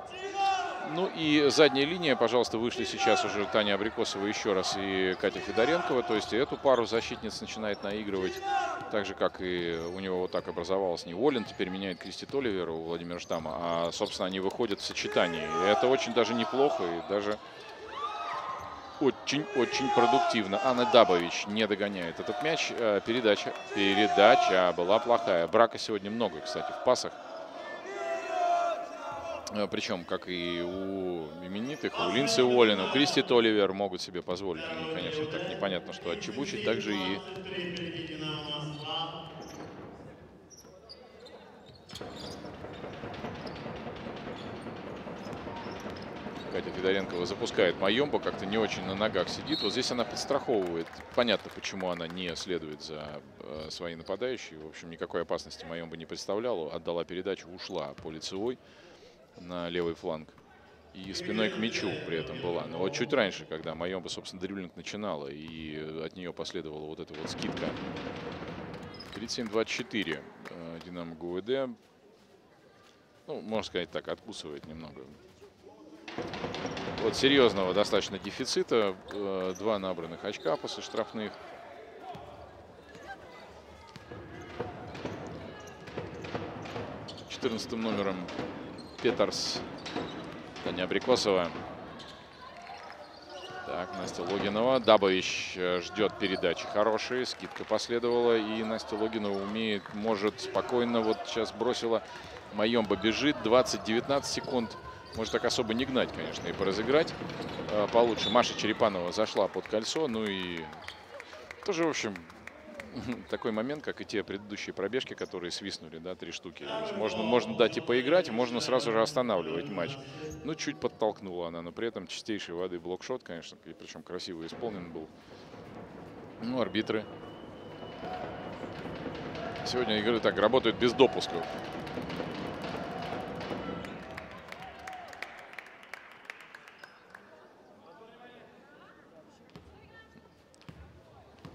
[SPEAKER 4] Ну и задняя линия, пожалуйста, вышли сейчас уже Таня Абрикосова еще раз и Катя Федоренкова. То есть эту пару защитниц начинает наигрывать. Так же, как и у него вот так образовалась не Уоллен, теперь меняет Кристи Толивера у Владимира Штама. А, собственно, они выходят в сочетании. И это очень даже неплохо и даже очень-очень продуктивно. Анна Дабович не догоняет этот мяч. Э, Передача. Передача была плохая. Брака сегодня много, кстати, в пасах. Э, Причем, как и у именитых, у Линдси Уоллина, у Кристи Толивер могут себе позволить. Они, конечно, так непонятно, что отчебучить. Также и Катя Федоренкова запускает Майомба, как-то не очень на ногах сидит. Вот здесь она подстраховывает. Понятно, почему она не следует за э, своей нападающей. В общем, никакой опасности Майомба не представляла. Отдала передачу, ушла по лицевой на левый фланг. И спиной к мячу при этом была. Но вот чуть раньше, когда Майомба, собственно, дриблинг начинала, и от нее последовала вот эта вот скидка. 37-24 э, Динамо ГУВД. Ну, можно сказать так, откусывает немного. Вот серьезного достаточно дефицита. Э, Два набранных очка после штрафных. Четырнадцатым номером Петерс. Таня Абрикосова. Так, Настя Логинова. Дабович э, ждет передачи хорошие. Скидка последовала. И Настя Логинова умеет, может спокойно. Вот сейчас бросила. Майомба бежит. 20-19 секунд. Может так особо не гнать, конечно, и поразыграть э, получше. Маша Черепанова зашла под кольцо. Ну и тоже, в общем, такой момент, как и те предыдущие пробежки, которые свистнули, да, три штуки. Можно, можно дать и поиграть, можно сразу же останавливать матч. Ну, чуть подтолкнула она, но при этом чистейшей воды блокшот, конечно, и причем красиво исполнен был. Ну, арбитры. Сегодня игры так работают без допусков.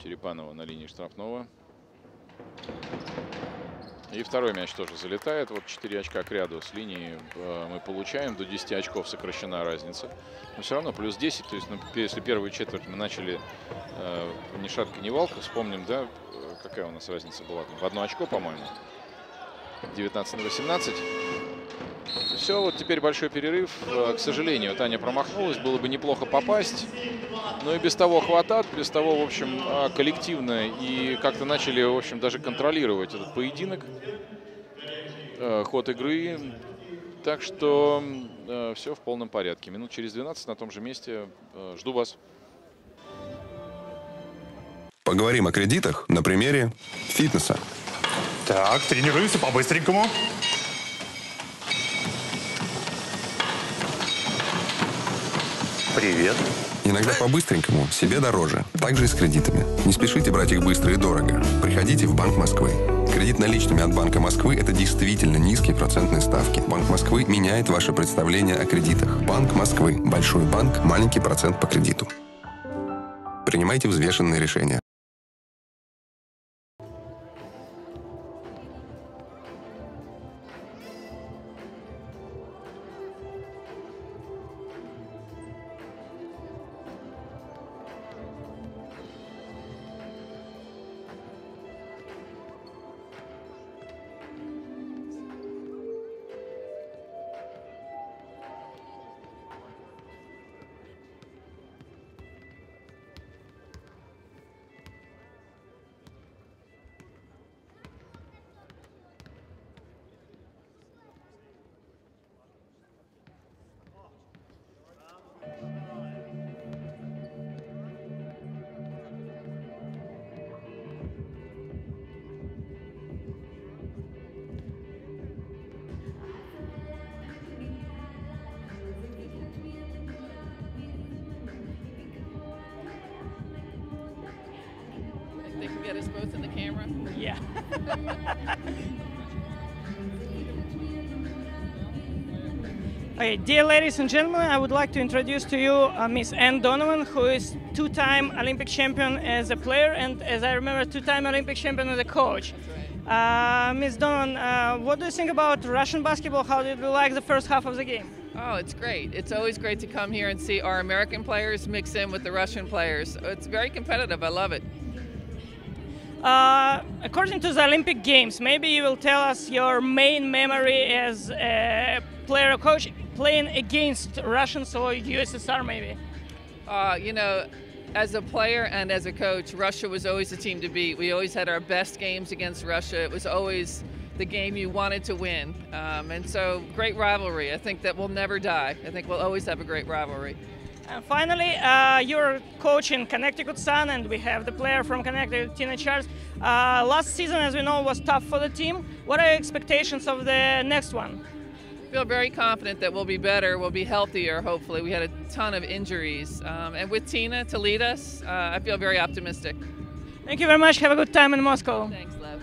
[SPEAKER 4] Черепанова на линии штрафного. И второй мяч тоже залетает. Вот 4 очка к ряду с линии э, мы получаем. До 10 очков сокращена разница. Но все равно плюс 10. То есть, ну, если первую четверть мы начали э, ни шатка, ни валка, вспомним, да, э, какая у нас разница была? В одно очко, по-моему. 19 на 18. Все, вот теперь большой перерыв. Э, К сожалению, Таня промахнулась. Было бы неплохо попасть. Но и без того хватат, без того, в общем, а, коллективно. И как-то начали, в общем, даже контролировать этот поединок. э, ход игры. Так что все в полном порядке. Минут через 12 на том же месте. Э, жду вас.
[SPEAKER 2] Поговорим о кредитах на примере фитнеса.
[SPEAKER 3] Так, тренируемся по-быстренькому. Привет.
[SPEAKER 2] Иногда по-быстренькому себе дороже. Также и с кредитами. Не спешите брать их быстро и дорого. Приходите в Банк Москвы. Кредит наличными от Банка Москвы – это действительно низкие процентные ставки. Банк Москвы меняет ваше представление о кредитах. Банк Москвы. Большой банк, маленький процент по кредиту. Принимайте взвешенные решения.
[SPEAKER 5] Okay, dear ladies and gentlemen, I would like to introduce to you uh, Miss Anne Donovan, who is two-time Olympic champion as a player and, as I remember, two-time Olympic champion as a coach. Uh, Miss Donovan, uh, what do you think about Russian basketball? How did you like the first half of the game?
[SPEAKER 6] Oh, it's great. It's always great to come here and see our American players mix in with the Russian players. It's very competitive. I love it.
[SPEAKER 5] Uh, according to the Olympic Games, maybe you will tell us your main memory as a player or coach playing against Russians or USSR, maybe.
[SPEAKER 6] Uh, you know, as a player and as a coach, Russia was always the team to beat. We always had our best games against Russia. It was always the game you wanted to win. Um, and so, great rivalry. I think that will never die. I think we'll always have a great rivalry.
[SPEAKER 5] And finally, uh, you're coaching Connecticut Sun, and we have the player from Connecticut, Tina Charles. Uh, last season, as we know, was tough for the team. What are your expectations of the next one?
[SPEAKER 6] I feel very confident that we'll be better, we'll be healthier, hopefully. We had a ton of injuries. Um, and with Tina to lead us, uh, I feel very optimistic.
[SPEAKER 5] Thank you very much. Have a good time in Moscow.
[SPEAKER 6] Thanks, love.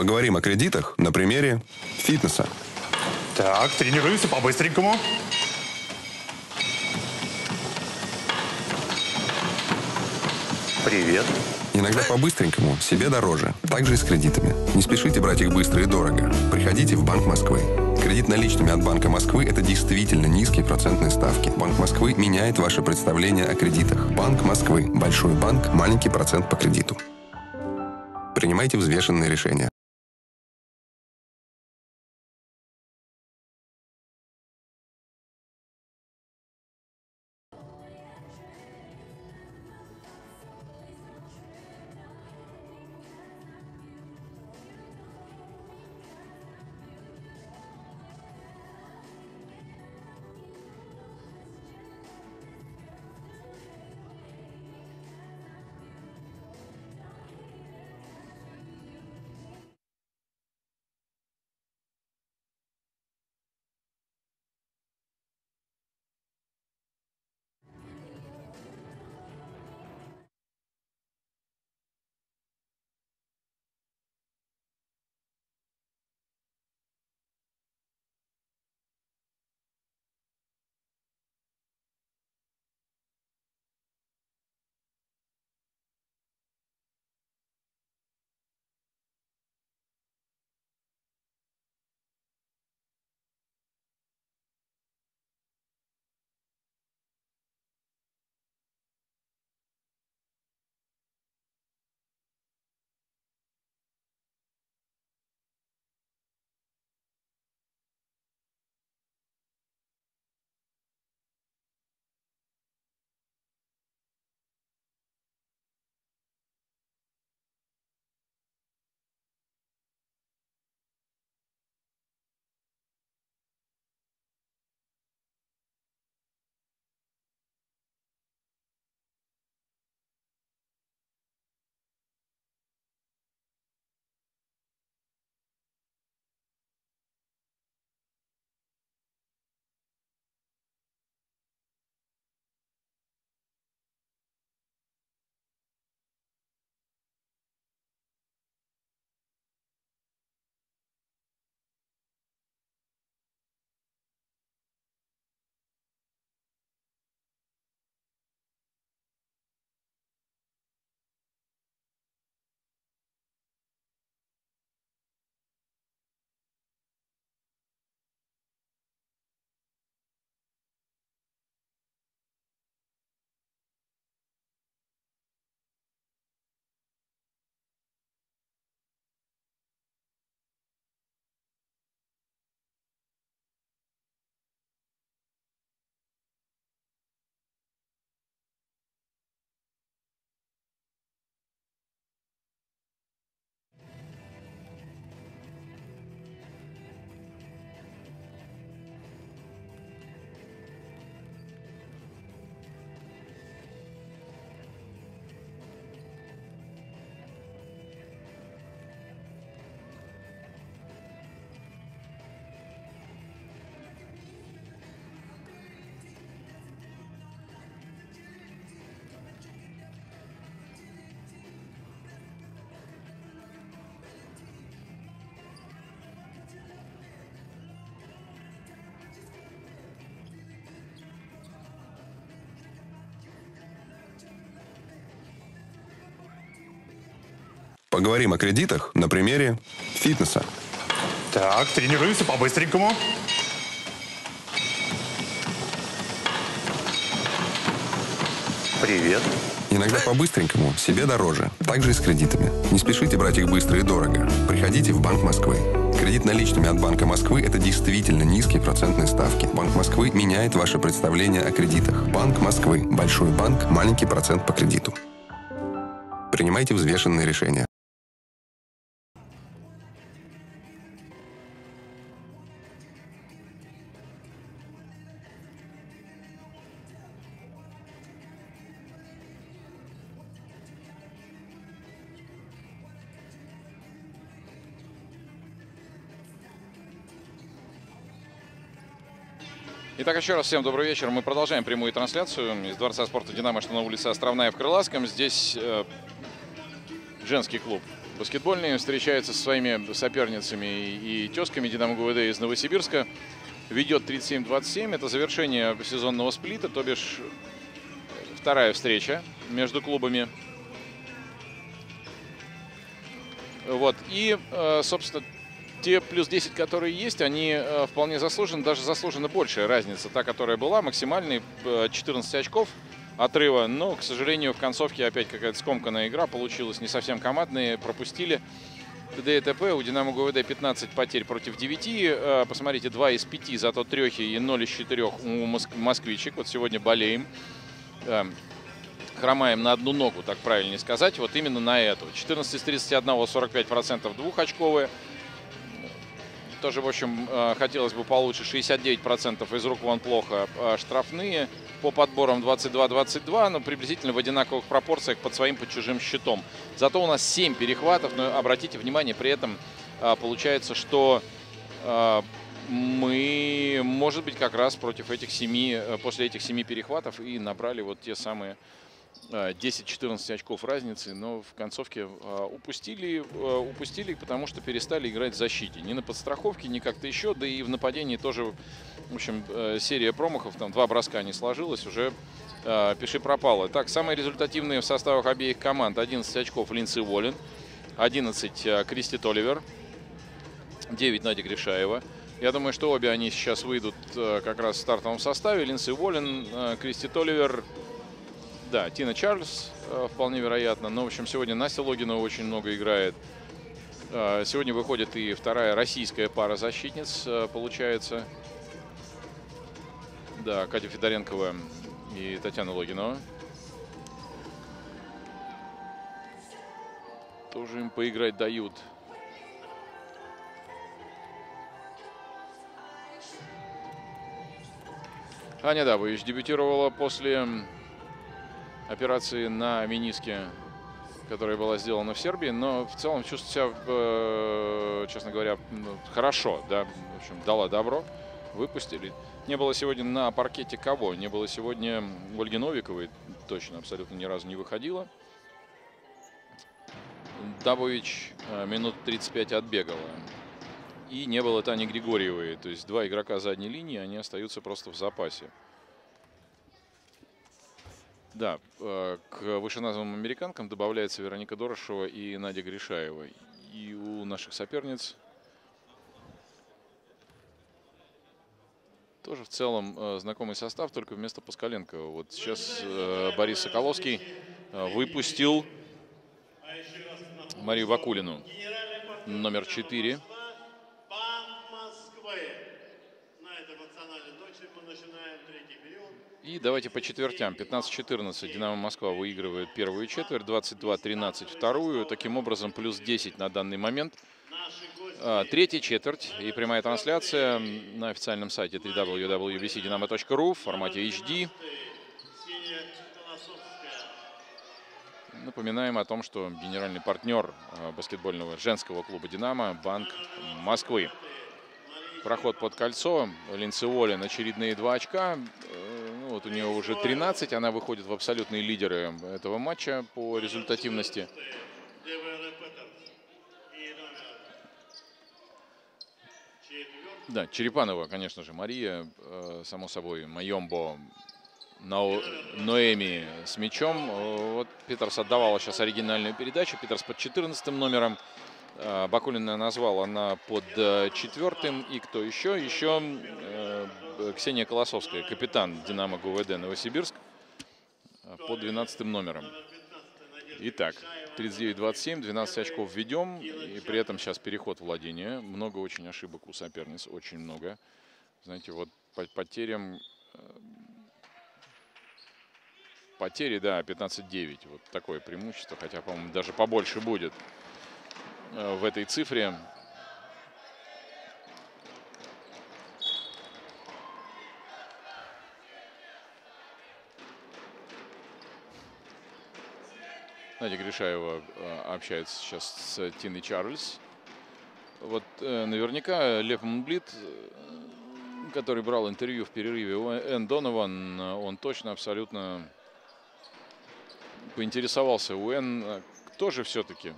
[SPEAKER 2] Поговорим о кредитах на примере фитнеса.
[SPEAKER 3] Так, тренируемся по-быстренькому. Привет.
[SPEAKER 2] Иногда по-быстренькому себе дороже. Так же и с кредитами. Не спешите брать их быстро и дорого. Приходите в Банк Москвы. Кредит наличными от Банка Москвы – это действительно низкие процентные ставки. Банк Москвы меняет ваше представление о кредитах. Банк Москвы. Большой банк, маленький процент по кредиту. Принимайте взвешенные решения. Поговорим о кредитах на примере фитнеса.
[SPEAKER 3] Так, тренируемся по-быстренькому. Привет.
[SPEAKER 2] Иногда по-быстренькому себе дороже. Так же и с кредитами. Не спешите брать их быстро и дорого. Приходите в Банк Москвы. Кредит наличными от Банка Москвы – это действительно низкие процентные ставки. Банк Москвы меняет ваше представление о кредитах. Банк Москвы. Большой банк, маленький процент по кредиту. Принимайте взвешенные решения.
[SPEAKER 4] Еще раз всем добрый вечер. Мы продолжаем прямую трансляцию из Дворца спорта «Динамо», что на улице Островная в Крылатском. Здесь э, женский клуб баскетбольные. Встречается со своими соперницами и тезками Динамо ГУВД из Новосибирска. Ведет 37-27. Это завершение сезонного сплита, то бишь вторая встреча между клубами. Вот. И, э, собственно, те плюс 10, которые есть, они э, вполне заслужены, даже заслужена большая разница. Та, которая была, максимальный 14 э, очков отрыва. Но, к сожалению, в концовке опять какая-то скомканная игра получилась. Не совсем командные, пропустили. ТД и ТП. У Динамо ГВД 15 потерь против 9. Посмотрите, 2 из 5, зато трехи и 0 из 4 у москвичек. Вот сегодня болеем. Хромаем на одну ногу, так правильнее сказать, вот именно на эту. 14 из 31, 45% двухочковые. Тоже, в общем, э, хотелось бы получше. 69% из рук вон плохо. А штрафные по подборам 22-22, но приблизительно в одинаковых пропорциях под своим, под чужим щитом. Зато у нас 7 перехватов, но обратите внимание, при этом э, получается, что э, мы, может быть, как раз против этих семи, после этих семи перехватов и набрали вот те самые 10-14 очков разницы, но в концовке а, упустили, а, упустили, потому что перестали играть в защите. Ни на подстраховке, ни как-то еще, да и в нападении тоже, в общем, э, серия промахов, там два броска не сложилось, уже пиши пропало. Так, самые результативные в составах обеих команд. 11 очков Линдси Волин, 11 Кристи Толивер, 9 Надя Гришаева. Я думаю, что обе они сейчас выйдут как раз в стартовом составе. Линдси Волин, Кристи Толивер, да, Тина Чарльз э, вполне вероятно. Но, в общем, сегодня Настя Логинова очень много играет. Э, сегодня выходит и вторая российская пара защитниц, э, получается. Да, Катя Федоренкова и Татьяна Логинова. Тоже им поиграть дают. Аня Дабович дебютировала после операции на мениске, которая была сделана в Сербии, но в целом чувствует себя, э, честно говоря, хорошо, да, в общем, дала добро, выпустили. Не было сегодня на паркете кого? Не было сегодня Ольги Новиковой, точно, абсолютно ни разу не выходила. Дабович э, минут 35 отбегала. И не было Тани Григорьевой. То есть два игрока задней линии, они остаются просто в запасе. Да, э, к вышеназванным американкам добавляется Вероника Дорошева и Надя Гришаева. И у наших соперниц тоже в целом э, знакомый состав, только вместо Паскаленко. Вот сейчас э, Борис Соколовский выпустил Марию Вакулину, номер 4. И давайте по четвертям. 15-14 Динамо Москва выигрывает первую четверть, 22-13 вторую. Таким образом, плюс 10 на данный момент. А, третья четверть и прямая трансляция на официальном сайте www.bcdinamo.ru в формате HD. Напоминаем о том, что генеральный партнер а, баскетбольного женского клуба «Динамо» – Банк Москвы. Проход под кольцо. Линцеолин очередные два очка. Вот у нее уже 13, она выходит в абсолютные лидеры этого матча по результативности. Да, Черепанова, конечно же, Мария, э, само собой, Майомбо, Ноэми с мячом. Вот Питерс отдавала сейчас оригинальную передачу. Питерс под 14 номером. Э, Бакулина назвал она под э, четвертым. И кто еще? Еще Ксения Колосовская, капитан «Динамо ГУВД Новосибирск» под 12 номером. Итак, 39-27, 12 очков введем. И при этом сейчас переход владения. Много очень ошибок у соперниц, очень много. Знаете, вот по потерям... Э, потери, да, 15-9. Вот такое преимущество. Хотя, по-моему, даже побольше будет э, в этой цифре. Надя Гришаева э, общается сейчас с Тиной Чарльз. Вот э, наверняка Лев Мунблит, э, который брал интервью в перерыве у Энн Донован, он точно абсолютно поинтересовался у Энн, кто же все-таки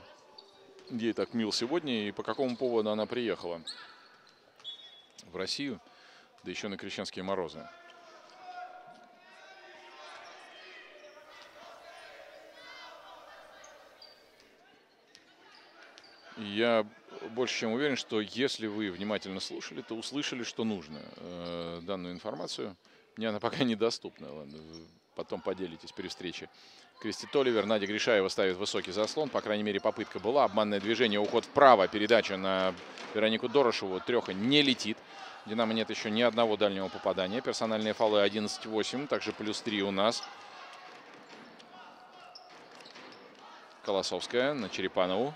[SPEAKER 4] ей так мил сегодня и по какому поводу она приехала в Россию, да еще на крещенские морозы. Я больше чем уверен, что если вы внимательно слушали, то услышали, что нужно. Э, данную информацию. Мне она пока недоступна. Ладно, потом поделитесь при встрече. Кристи Толивер, Надя Гришаева ставит высокий заслон. По крайней мере, попытка была. Обманное движение, уход вправо. Передача на Веронику Дорошеву. Треха не летит. Динамо нет еще ни одного дальнего попадания. Персональные фолы 11-8. Также плюс 3 у нас. Колосовская на Черепанову.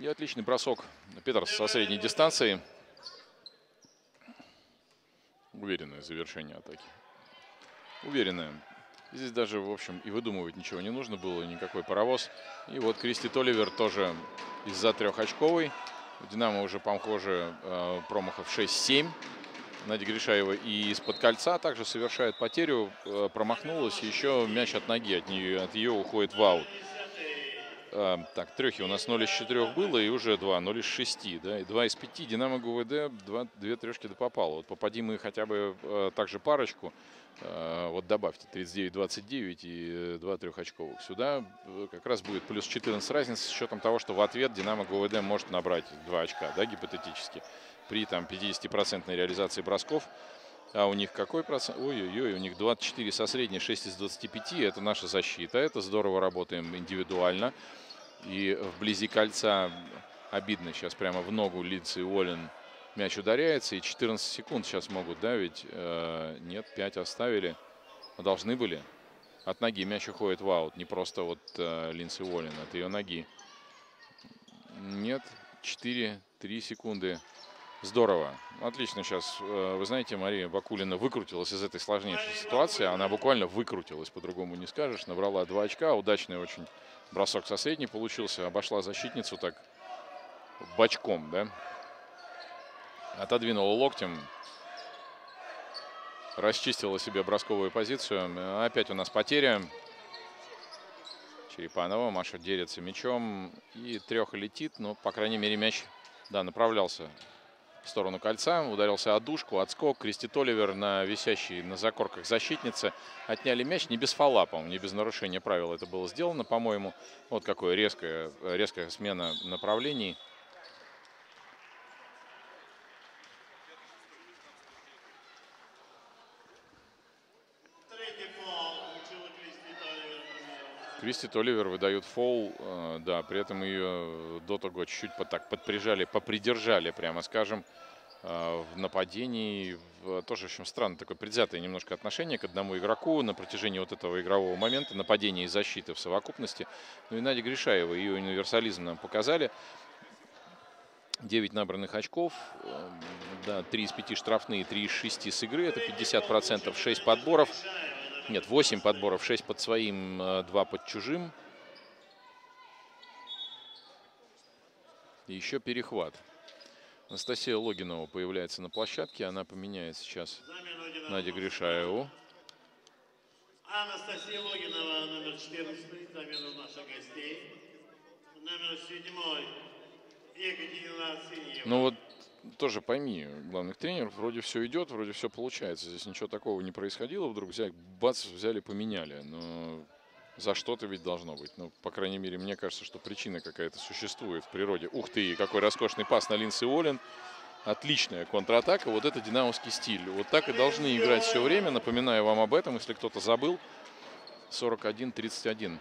[SPEAKER 4] И отличный бросок Петерс со средней дистанции. Уверенное завершение атаки. Уверенное. Здесь даже, в общем, и выдумывать ничего не нужно было, никакой паровоз. И вот Кристи Толивер тоже из-за трехочковой. У Динамо уже, похоже, э, промахов 6-7. Надя Гришаева и из-под кольца также совершает потерю. Э, промахнулась, еще мяч от ноги от нее, от ее уходит в аут. А, так, трехи у нас 0 из 4 было, и уже 2, 0 из 6, да, и 2 из 5. Динамо ГУВД, 2, 2 трешки да попало. Вот попади мы хотя бы э, также парочку, э, вот добавьте 39-29 и 2 трехочковых. Сюда э, как раз будет плюс 14 разницы с счетом того, что в ответ Динамо ГУВД может набрать 2 очка, да, гипотетически, при там 50% реализации бросков. А у них какой процент? Ой-ой-ой, у них 24 со средней, 6 из 25. Это наша защита. Это здорово работаем индивидуально. И вблизи кольца обидно. Сейчас прямо в ногу Лидс и Уоллен мяч ударяется. И 14 секунд сейчас могут, да, ведь э, нет, 5 оставили. Должны были. От ноги мяч уходит в аут. Не просто вот э, Линдси Уоллен, от ее ноги. Нет, 4-3 секунды. Здорово. Отлично сейчас. Э, вы знаете, Мария Бакулина выкрутилась из этой сложнейшей ситуации. Она буквально выкрутилась, по-другому не скажешь. Набрала два очка. Удачный очень бросок со средней получился. Обошла защитницу так бочком, да. Отодвинула локтем. Расчистила себе бросковую позицию. Опять у нас потеря. Черепанова. Маша делится мячом. И трех летит. Но, по крайней мере, мяч да, направлялся в сторону кольца. Ударился о душку, отскок. Кристи Толивер на висящей на закорках защитницы. Отняли мяч не без фола, по-моему, не без нарушения правил это было сделано, по-моему. Вот какое резкая, резкая смена направлений. Кристи Толивер выдают фол, э, да, при этом ее до того чуть-чуть так подприжали, попридержали, прямо скажем, э, в нападении. Тоже, в общем, странно такое предвзятое немножко отношение к одному игроку на протяжении вот этого игрового момента, нападения и защиты в совокупности. Ну и Надя Гришаева, ее универсализм нам показали. 9 набранных очков, э, да, 3 из 5 штрафные, 3 из 6 с игры, это 50%, 6 подборов. Нет, 8 подборов, 6 под своим, 2 э, под чужим. И еще перехват. Анастасия Логинова появляется на площадке. Она поменяет сейчас Надя Гришаеву.
[SPEAKER 1] Анастасия Логинова, номер 14, замену наших гостей. Номер 7, Екатерина Арсеньева.
[SPEAKER 4] Ну вот тоже пойми, главных тренеров, вроде все идет, вроде все получается. Здесь ничего такого не происходило. Вдруг взяли, бац, взяли, поменяли. Но за что-то ведь должно быть. Ну, по крайней мере, мне кажется, что причина какая-то существует в природе. Ух ты, какой роскошный пас на Линси Олен. Отличная контратака. Вот это динамовский стиль. Вот так и должны играть все время. Напоминаю вам об этом, если кто-то забыл. 41-31.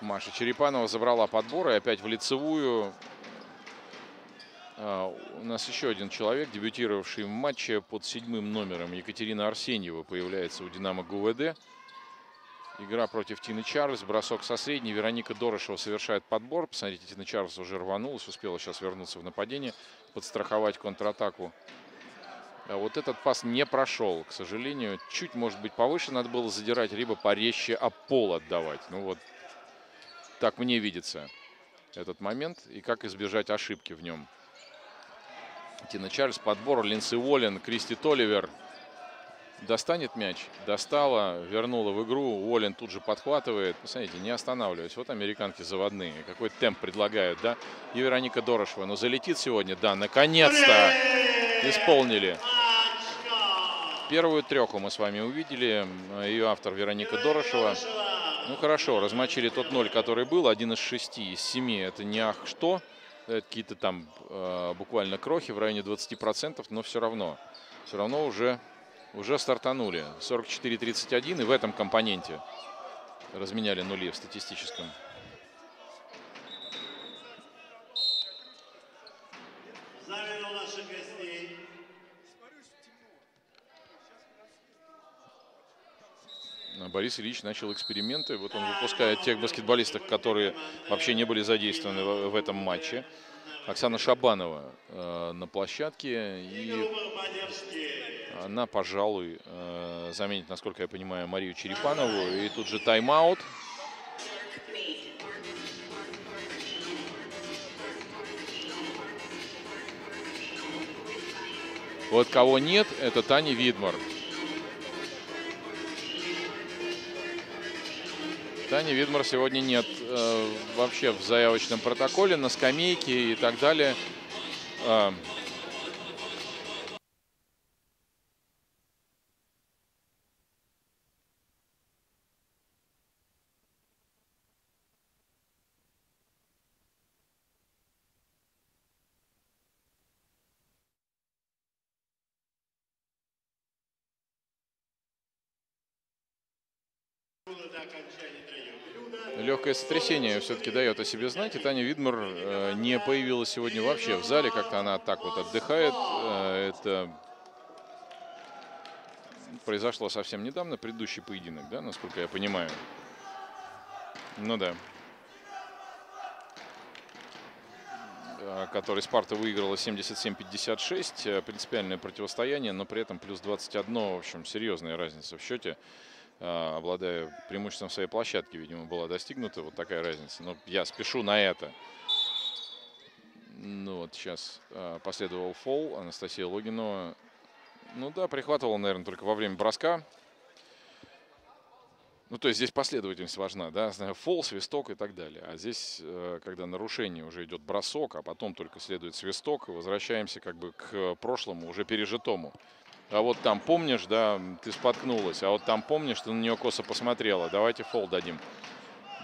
[SPEAKER 4] Маша Черепанова забрала подбор и опять в лицевую. А, у нас еще один человек, дебютировавший в матче под седьмым номером. Екатерина Арсеньева появляется у «Динамо ГУВД». Игра против Тины Чарльз. Бросок со средней. Вероника Дорошева совершает подбор. Посмотрите, Тина Чарльз уже рванулась. Успела сейчас вернуться в нападение. Подстраховать контратаку. А вот этот пас не прошел, к сожалению. Чуть, может быть, повыше надо было задирать, либо порезче об пол отдавать. Ну вот так мне видится. этот момент и как избежать ошибки в нем. Тина Чарльз, подбор, Линдси Уоллен, Кристи Толивер. Достанет мяч, достала, вернула в игру. Уоллен тут же подхватывает. Посмотрите, не останавливаясь. Вот американки заводные. Какой темп предлагают, да? И Вероника Дорошева. Но залетит сегодня, да, наконец-то исполнили. Первую треху мы с вами увидели. Ее автор Вероника Дорошева. Ну хорошо, размочили тот ноль, который был. Один из шести, из семи. Это не ах что. Какие-то там э, буквально крохи в районе 20%, но все равно. Все равно уже, уже стартанули. 44-31 и в этом компоненте разменяли нули в статистическом.
[SPEAKER 1] Заверил наших гостей.
[SPEAKER 4] А Борис Ильич начал эксперименты. Вот он выпускает тех баскетболистов, которые вообще не были задействованы в, этом матче. Оксана Шабанова э, на площадке. И она, пожалуй, э, заменит, насколько я понимаю, Марию Черепанову. И тут же тайм-аут. Вот кого нет, это Таня Видмар. Тани Видмар сегодня нет э, вообще в заявочном протоколе, на скамейке и так далее. Э,
[SPEAKER 1] До окончания.
[SPEAKER 4] Легкое сотрясение все-таки дает о себе знать. И Таня Видмар э, не появилась сегодня вообще в зале. Как-то она так вот отдыхает. Э, это произошло совсем недавно, предыдущий поединок, да, насколько я понимаю. Ну да. Э, Который Спарта выиграла 77-56. Э, Принципиальное противостояние, но при этом плюс 21. В общем, серьезная разница в счете. Э, Обладая преимуществом своей площадки, видимо, была достигнута. Вот такая разница. Но я спешу на это. Ну вот сейчас э, последовал фол. Анастасия Логинова. Ну да, прихватывала, наверное, только во время броска. Ну, то есть здесь последовательность важна, да, знаю, фол, свисток и так далее. А здесь, э, когда нарушение уже идет бросок, а потом только следует свисток, возвращаемся как бы к прошлому, уже пережитому. А вот там помнишь, да, ты споткнулась, а вот там помнишь, ты на нее косо посмотрела, давайте фол дадим.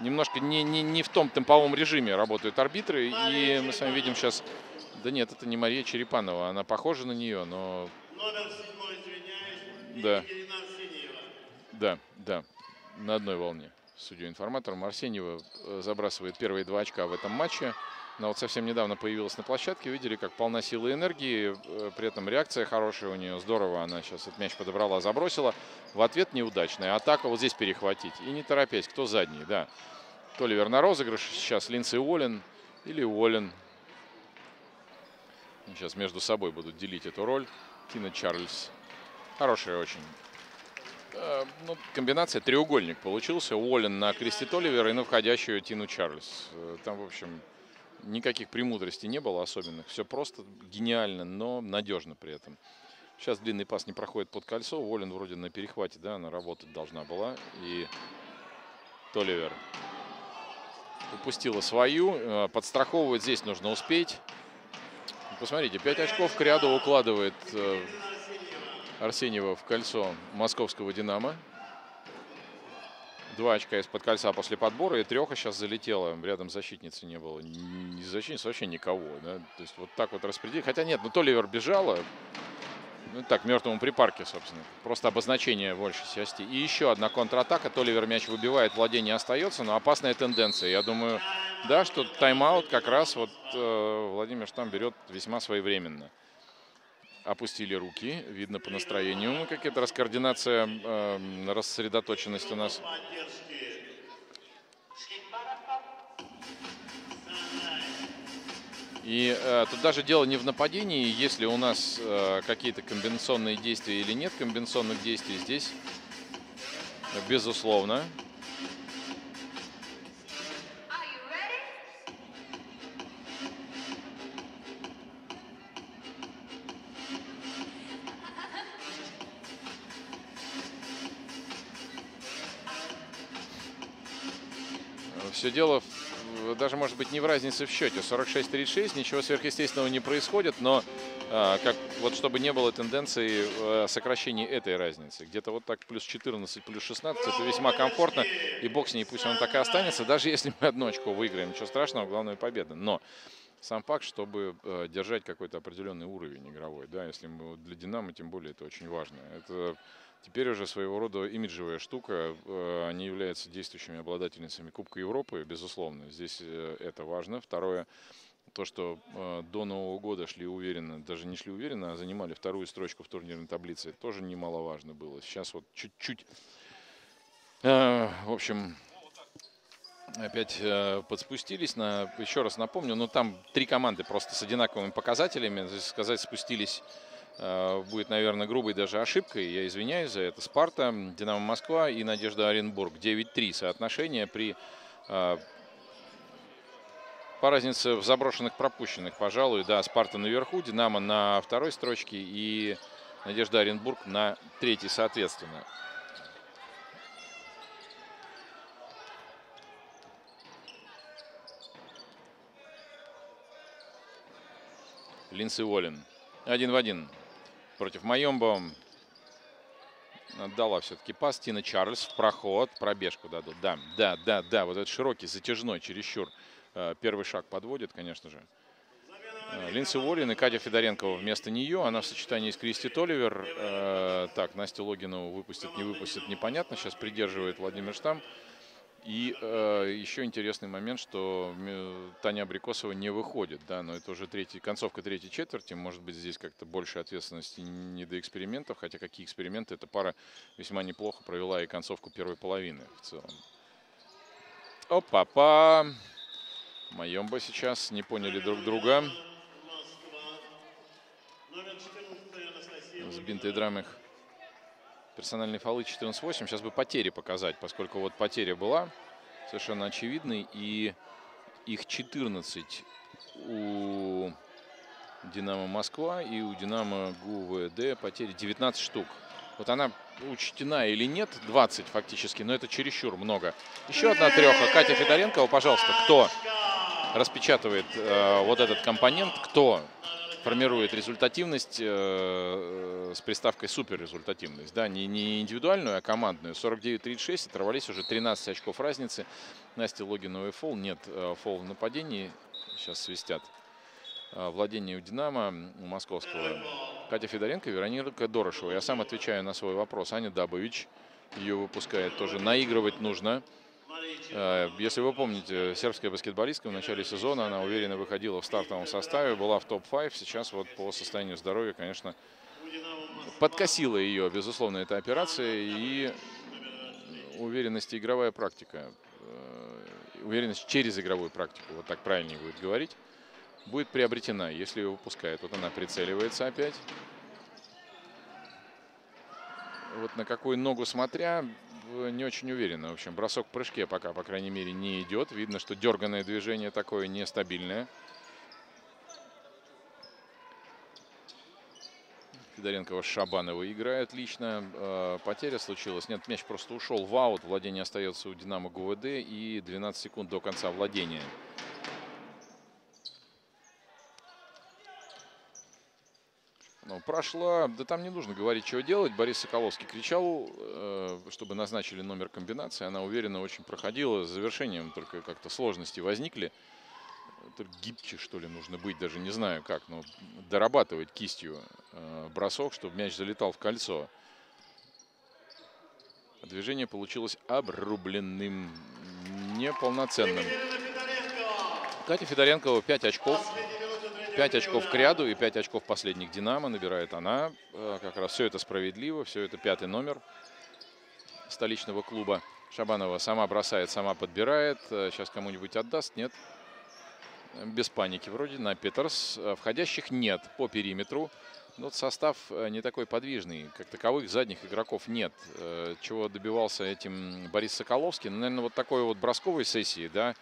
[SPEAKER 4] Немножко не, не, не в том темповом режиме работают арбитры, и мы с вами видим сейчас, да нет, это не Мария Черепанова, она похожа на нее, но
[SPEAKER 1] Номер седьмой, извиняюсь.
[SPEAKER 4] Да. Да, да, на одной волне с судьей-информатором. Арсеньева э, забрасывает первые два очка в этом матче. Она вот совсем недавно появилась на площадке. Видели, как полна силы и энергии. Э, При этом реакция хорошая у нее. Здорово она сейчас этот мяч подобрала, забросила. В ответ неудачная. Атака вот здесь перехватить. И не торопясь, кто задний, да. Толивер на розыгрыш. Сейчас Линдси Уоллен или Уоллен. Сейчас между собой будут делить эту роль. Тина Чарльз. Хорошая очень Э, ну, комбинация треугольник получился. Уоллен на Кристи Толивер и на входящую Тину Чарльз. Э, Там, в общем, никаких премудростей не было особенных. Все просто гениально, но надежно при этом. Сейчас длинный пас не проходит под кольцо. Уоллен вроде на перехвате, да, она работать должна была. И Толивер упустила свою. Э, Подстраховывать здесь нужно успеть. Посмотрите, 5 очков к ряду укладывает э, Арсеньева в кольцо московского «Динамо». Два очка из-под кольца после подбора, и треха сейчас залетела. Рядом защитницы не было. Не защитницы вообще никого. Да? То есть вот так вот распределить. Хотя нет, ну Толивер бежала. Ну так, мертвому припарке, собственно. Просто обозначение большей части. И еще одна контратака. Толивер мяч выбивает, владение остается, но опасная тенденция. Я думаю, да, что тайм-аут как раз вот э, Владимир Штам берет весьма своевременно опустили руки. Видно по настроению. Какая-то раскоординация, э, рассредоточенность у нас. И э, тут даже дело не в нападении, если у нас э, какие-то комбинационные действия или нет комбинационных действий здесь, безусловно. Все дело в- даже, может быть, не в разнице в счете. 46-36, ничего сверхъестественного не происходит, но а, как вот чтобы не было тенденции э, сокращения этой разницы. Где-то вот так плюс 14, плюс 16, это весьма комфортно. И бог с ней, пусть он так и останется. Даже если мы одно очко выиграем, ничего страшного, главное победа. Но сам факт, чтобы э, держать какой-то определенный уровень игровой, да, если мы для Динамо, тем более это очень важно. Это теперь уже своего рода имиджевая штука. Э, Они являются действующими обладательницами Кубка Европы, безусловно. Здесь э, это важно. Второе, то, что э, до Нового года шли уверенно, даже не шли уверенно, а занимали вторую строчку в турнирной таблице, тоже немаловажно было. Сейчас вот чуть-чуть, в общем, опять подспустились на, еще раз напомню, но там три команды просто с одинаковыми показателями, сказать спустились будет, наверное, грубой даже ошибкой, я извиняюсь за это. Спарта, Динамо Москва и Надежда Оренбург. 9-3 соотношение при э, по разнице в заброшенных пропущенных, пожалуй, да, Спарта наверху, Динамо на второй строчке и Надежда Оренбург на третьей, соответственно. Линдси Уоллен. Один в один против Майомбо. Отдала все-таки пас. Тина Чарльз в проход. Пробежку дадут. Да, да, да, да. Вот этот широкий, затяжной, чересчур. э, Первый шаг подводит, конечно же. Э, Линдси Уоллен и Катя Федоренкова вместо нее. Она в сочетании с Кристи Толивер. Э, Так, Настю Логинову выпустят, не выпустят, непонятно. Сейчас придерживает Владимир Штам. И э, еще интересный момент, что Таня Абрикосова не выходит, да, но это уже третий, концовка третьей четверти, может быть здесь как-то больше ответственности не до экспериментов, хотя какие эксперименты, эта пара весьма неплохо провела и концовку первой половины в целом. Опа-па! Майомба сейчас не поняли друг друга.
[SPEAKER 1] Номер 14 Анастасия
[SPEAKER 4] С Бинтой Драмых. Персональные фолы 14-8. Сейчас бы потери показать, поскольку вот потеря была совершенно очевидной. И их 14 у Динамо Москва и у Динамо ГУВД потери 19 штук. Вот она учтена или нет, 20 фактически, но это чересчур много. Еще одна треха. Катя Федоренкова, пожалуйста, кто распечатывает э, вот этот компонент, кто формирует результативность э, с приставкой суперрезультативность, да, не, не индивидуальную, а командную. 49-36, оторвались уже 13 очков разницы. Настя Логиновой фол, нет э, фол в нападении, сейчас свистят. Э, Владение у Динамо, у московского. Катя Федоренко, Вероника Дорошева. Я сам отвечаю на свой вопрос. Аня Дабович ее выпускает тоже. Наигрывать нужно. Э, Если вы помните, сербская баскетболистка в начале сезона, она уверенно выходила в стартовом составе, была в топ-5. Сейчас вот по состоянию здоровья, конечно, подкосила ее, безусловно, эта операция. И уверенность и игровая практика, э, уверенность через игровую практику, вот так правильнее будет говорить, будет приобретена, если ее выпускают. Вот она прицеливается опять. Вот на какую ногу смотря, не очень уверенно. В общем, бросок в прыжке пока, по крайней мере, не идет. Видно, что дерганное движение такое нестабильное. Федоренкова Шабанова играет отлично. Э, Потеря случилась. Нет, мяч просто ушел в аут. Владение остается у Динамо ГУВД и 12 секунд до конца владения. Ну, прошла, да там не нужно говорить, чего делать. Борис Соколовский кричал, э, чтобы назначили номер комбинации. Она уверенно очень проходила. С завершением только как-то сложности возникли. Это гибче, что ли, нужно быть, даже не знаю как. Но дорабатывать кистью э, бросок, чтобы мяч залетал в кольцо. Движение получилось обрубленным, неполноценным. Катя Федоренкова 5 очков. 5 очков к ряду и 5 очков последних Динамо набирает она. Э, Как раз все это справедливо, все это пятый номер столичного клуба. Шабанова сама бросает, сама подбирает. Э, Сейчас кому-нибудь отдаст, нет? Э, Без паники вроде на Петерс. Э, Входящих нет по периметру. Но состав э, не такой подвижный. Как таковых задних игроков нет. Э, Чего добивался этим Борис Соколовский? Ну, наверное, вот такой вот бросковой сессии, да, Э,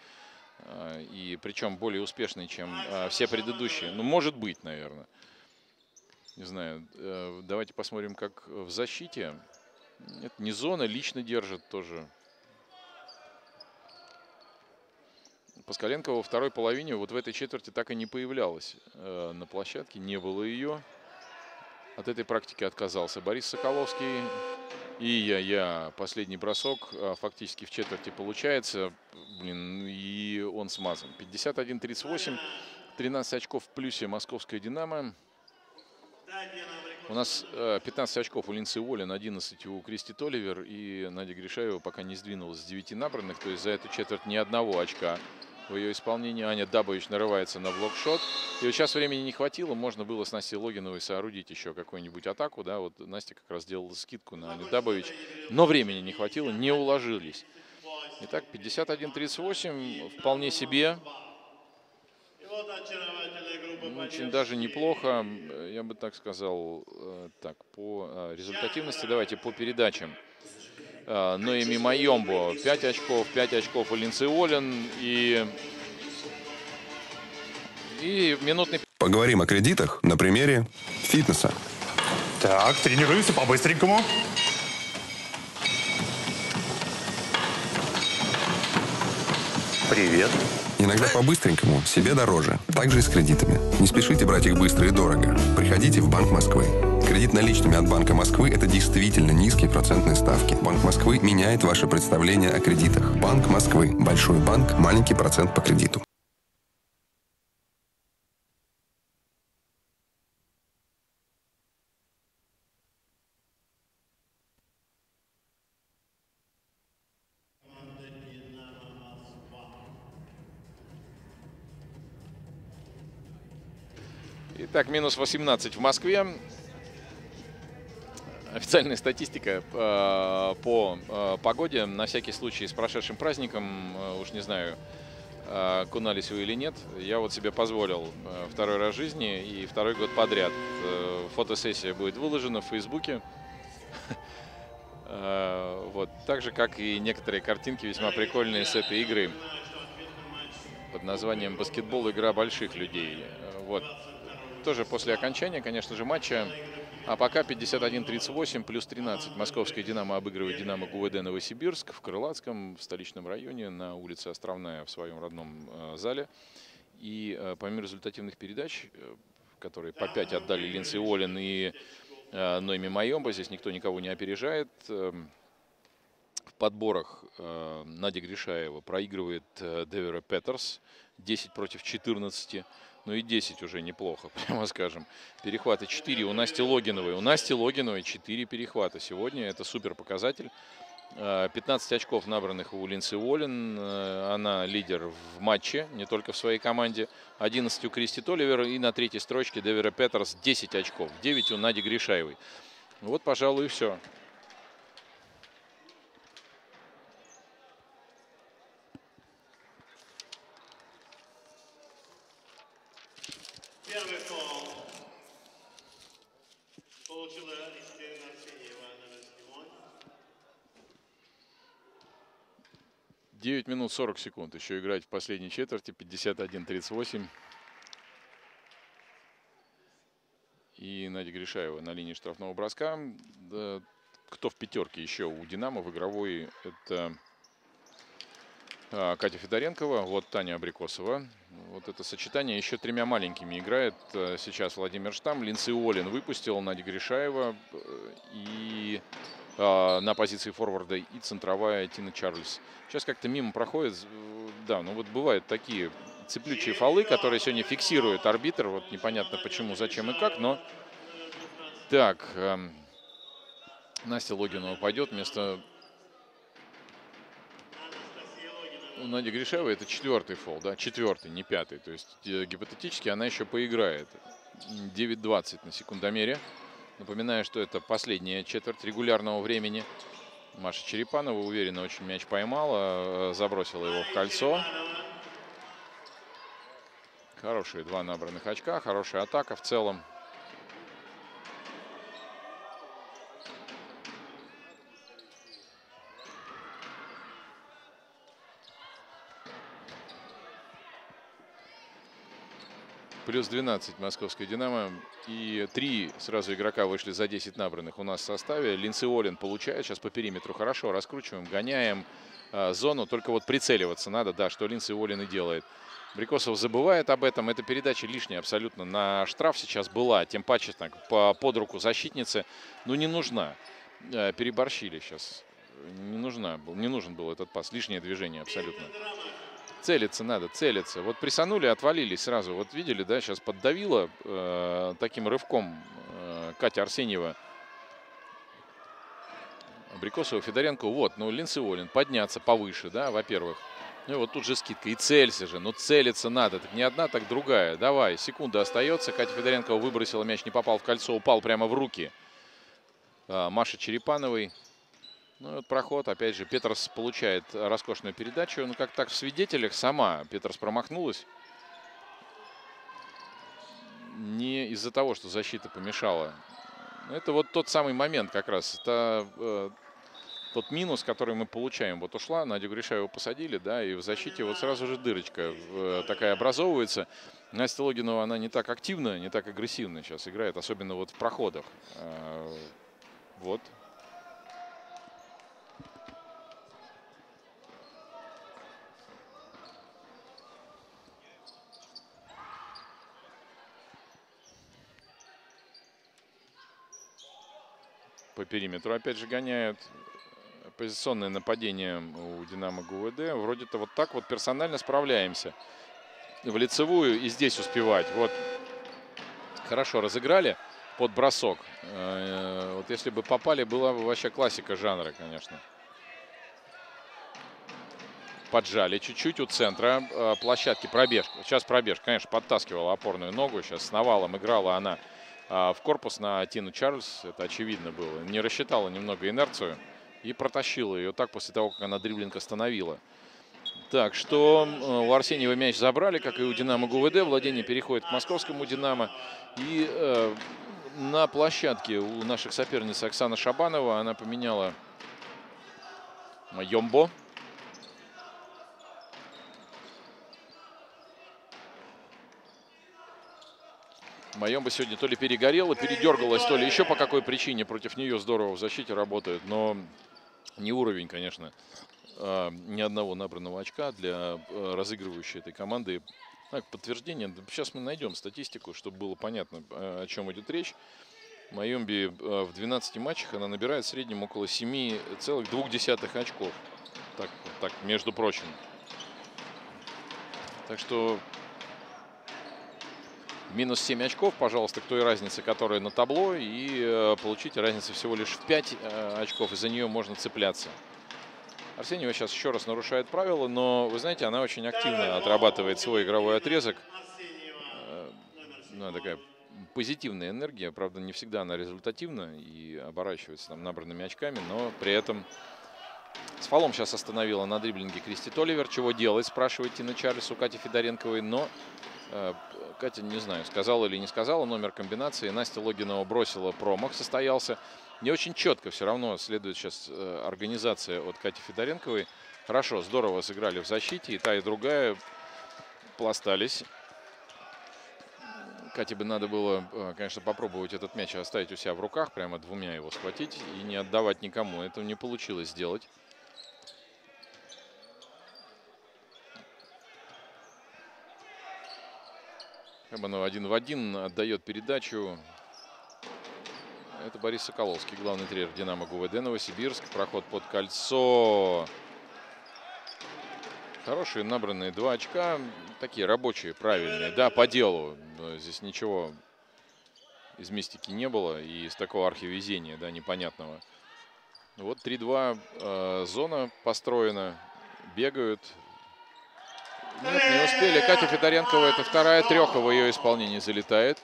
[SPEAKER 4] и причем более успешный, чем э, все предыдущие. Ну, может быть, наверное. Не знаю. Э, Давайте посмотрим, как в защите. Нет, не зона, лично держит тоже. Паскаленко во второй половине вот в этой четверти так и не появлялась э, на площадке, не было ее. От этой практики отказался Борис Соколовский. И я, я последний бросок а, фактически в четверти получается. Блин, и он смазан. 51-38, 13 очков в плюсе московская «Динамо». У нас э, 15 очков у Линцы Уоллен, 11 у Кристи Толивер. И Надя Гришаева пока не сдвинулась с 9 набранных. То есть за эту четверть ни одного очка в ее исполнении. Аня Дабович нарывается на блокшот. И вот сейчас времени не хватило. Можно было с Настей Логиновой соорудить еще какую-нибудь атаку. Да, вот Настя как раз делала скидку на Аню Дабович. Но времени не хватило, не уложились. Итак, 51-38. Вполне себе. Ну, Очень даже неплохо, я бы так сказал. Э, Так, по э, результативности давайте по передачам. Э, Ноэми Майомбо 5 очков, 5 очков у Линцы Олен и, и минутный
[SPEAKER 2] Поговорим о кредитах на примере фитнеса.
[SPEAKER 3] Так, тренируемся по-быстренькому. Привет.
[SPEAKER 2] Иногда по-быстренькому себе дороже. Так же и с кредитами. Не спешите брать их быстро и дорого. Приходите в Банк Москвы. Кредит наличными от Банка Москвы – это действительно низкие процентные ставки. Банк Москвы меняет ваше представление о кредитах. Банк Москвы. Большой банк, маленький процент по кредиту.
[SPEAKER 4] Итак, минус 18 в Москве. Официальная статистика э, по э, погоде, на всякий случай с прошедшим праздником, э, уж не знаю, э, кунались вы или нет, я вот себе позволил второй раз в жизни и второй год подряд. Фотосессия будет выложена в Фейсбуке. Вот. Так же, как и некоторые картинки весьма прикольные с этой игры под названием «Баскетбол. Игра больших людей». Вот. Тоже после окончания, конечно же, матча. А пока 51-38 плюс 13. Московская «Динамо» обыгрывает «Динамо» ГУВД Новосибирск в Крылатском, в столичном районе, на улице Островная в своем родном э, зале. И э, помимо результативных передач, э, которые по 5 отдали Линдси Олен и Нойми Майомба, здесь никто никого не опережает. Эм, в подборах Надя Гришаева проигрывает Девера Петерс 10 против 14. Ну и 10 уже неплохо, прямо скажем. Перехваты 4 у Насти Логиновой. У Насти Логиновой 4 перехвата сегодня. Это супер показатель. Э, 15 очков набранных у Линсы Уоллен. Э, Она лидер в матче, не только в своей команде. 11 у Кристи Толивер. И на третьей строчке Девера Петерс 10 очков. 9 у Нади Гришаевой. Вот, пожалуй, и все.
[SPEAKER 1] Первый фол. Получила Искрина Арсеньева, номер 7.
[SPEAKER 4] 9 минут 40 секунд. Еще играть в последней четверти. 51-38. И Надя Гришаева на линии штрафного броска. Да, кто в пятерке еще у «Динамо» в игровой? Это а, Катя Федоренкова, вот Таня Абрикосова. Вот это сочетание еще тремя маленькими играет э, сейчас Владимир Штам. Линцы Олин выпустил, Надя Гришаева э, и а, на позиции форварда и центровая Тина Чарльз. Сейчас как-то мимо проходит. э, Да, ну вот бывают такие цеплючие фолы, которые сегодня фиксирует арбитр. Вот непонятно почему, зачем и как, но... Так, эм, Настя Логинова пойдет вместо у Нади Гришевой это четвертый фол, да, четвертый, не пятый. То есть э, гипотетически она еще поиграет. 9.20 на секундомере. Напоминаю, что это последняя четверть регулярного времени. Маша Черепанова уверенно очень мяч поймала, э, забросила его в кольцо. Хорошие два набранных очка, хорошая атака в целом. Плюс 12 московская «Динамо». И три сразу игрока вышли за 10 набранных у нас в составе. Линцы Олин получает сейчас по периметру хорошо. Раскручиваем, гоняем. э, зону. Только вот прицеливаться надо, да, что Линс Волин и делает. Брикосов забывает об этом. Эта передача лишняя абсолютно на штраф сейчас была. Тем паче так, по, под руку защитницы. Ну, не нужна. Э, переборщили сейчас. Не, нужна, не нужен был этот пас. Лишнее движение абсолютно. Целиться надо, целиться. Вот присанули, отвалились сразу. Вот видели, да, сейчас поддавила э, таким рывком э, Катя Арсеньева. Абрикосова, Федоренко. Вот, ну, Линцеволин подняться повыше, да, во-первых. Ну вот тут же скидка. И целься же. Ну целиться надо. Так не одна, так другая. Давай. Секунда остается. Катя Федоренкова выбросила мяч, не попал в кольцо, упал прямо в руки. А, Маша Черепановой. Ну и вот проход. Опять же, Петерс получает роскошную передачу. Ну как так в свидетелях сама Петерс промахнулась. Не из-за того, что защита помешала. Это вот тот самый момент как раз. Это э, тот минус, который мы получаем. Вот ушла, Надю Гришаеву посадили, да, и в защите вот сразу же дырочка э, такая образовывается. Настя Логинова, она не так активно, не так агрессивно сейчас играет, особенно вот в проходах. Э, вот. Периметру опять же гоняют позиционное нападение у Динамо ГУВД. Вроде-то вот так вот персонально справляемся. В лицевую и здесь успевать. Вот хорошо разыграли под бросок. Э, вот если бы попали, была бы вообще классика жанра, конечно. Поджали чуть-чуть у центра э, площадки. Пробежка. Сейчас пробежка. Конечно, подтаскивала опорную ногу. Сейчас с навалом играла она в корпус на Тину Чарльз. Это очевидно было. Не рассчитала немного инерцию и протащила ее так после того, как она дриблинг остановила. Так, что у Арсеньева мяч забрали, как и у Динамо ГУВД. Владение переходит к московскому Динамо. И э, на площадке у наших соперниц Оксана Шабанова она поменяла Йомбо. Майомба сегодня то ли перегорела, передергалась, то ли еще по какой причине против нее здорово в защите работает. Но не уровень, конечно, а, ни одного набранного очка для а, разыгрывающей этой команды. Так, подтверждение. Сейчас мы найдем статистику, чтобы было понятно, а, о чем идет речь. Майомби в 12 матчах она набирает в среднем около 7,2 очков. Так, так, между прочим. Так что минус 7 очков, пожалуйста, к той разнице, которая на табло. И э, получите разницу всего лишь в 5 э, очков. И за нее можно цепляться. Арсеньева сейчас еще раз нарушает правила, но, вы знаете, она очень активно отрабатывает свой игровой отрезок. Э, ну, такая позитивная энергия. Правда, не всегда она результативна и оборачивается там набранными очками, но при этом с фолом сейчас остановила на дриблинге Кристи Толивер. Чего делать, спрашивает Тина Чарльз у Кати Федоренковой, но Катя, не знаю, сказала или не сказала номер комбинации. Настя Логинова бросила промах, состоялся. Не очень четко все равно следует сейчас э, организация от Кати Федоренковой. Хорошо, здорово сыграли в защите. И та, и другая пластались. Кате бы надо было, э, конечно, попробовать этот мяч оставить у себя в руках, прямо двумя его схватить и не отдавать никому. Это не получилось сделать. Кабанов один в один отдает передачу. Это Борис Соколовский, главный тренер «Динамо ГУВД» Новосибирск. Проход под кольцо. Хорошие набранные два очка. Такие рабочие, правильные. Да, по делу. Здесь ничего из мистики не было. И из такого архивезения, да, непонятного. Вот 3-2 э, зона построена. Бегают. Нет, не успели. Катя Федоренкова, это вторая треха в ее исполнении залетает.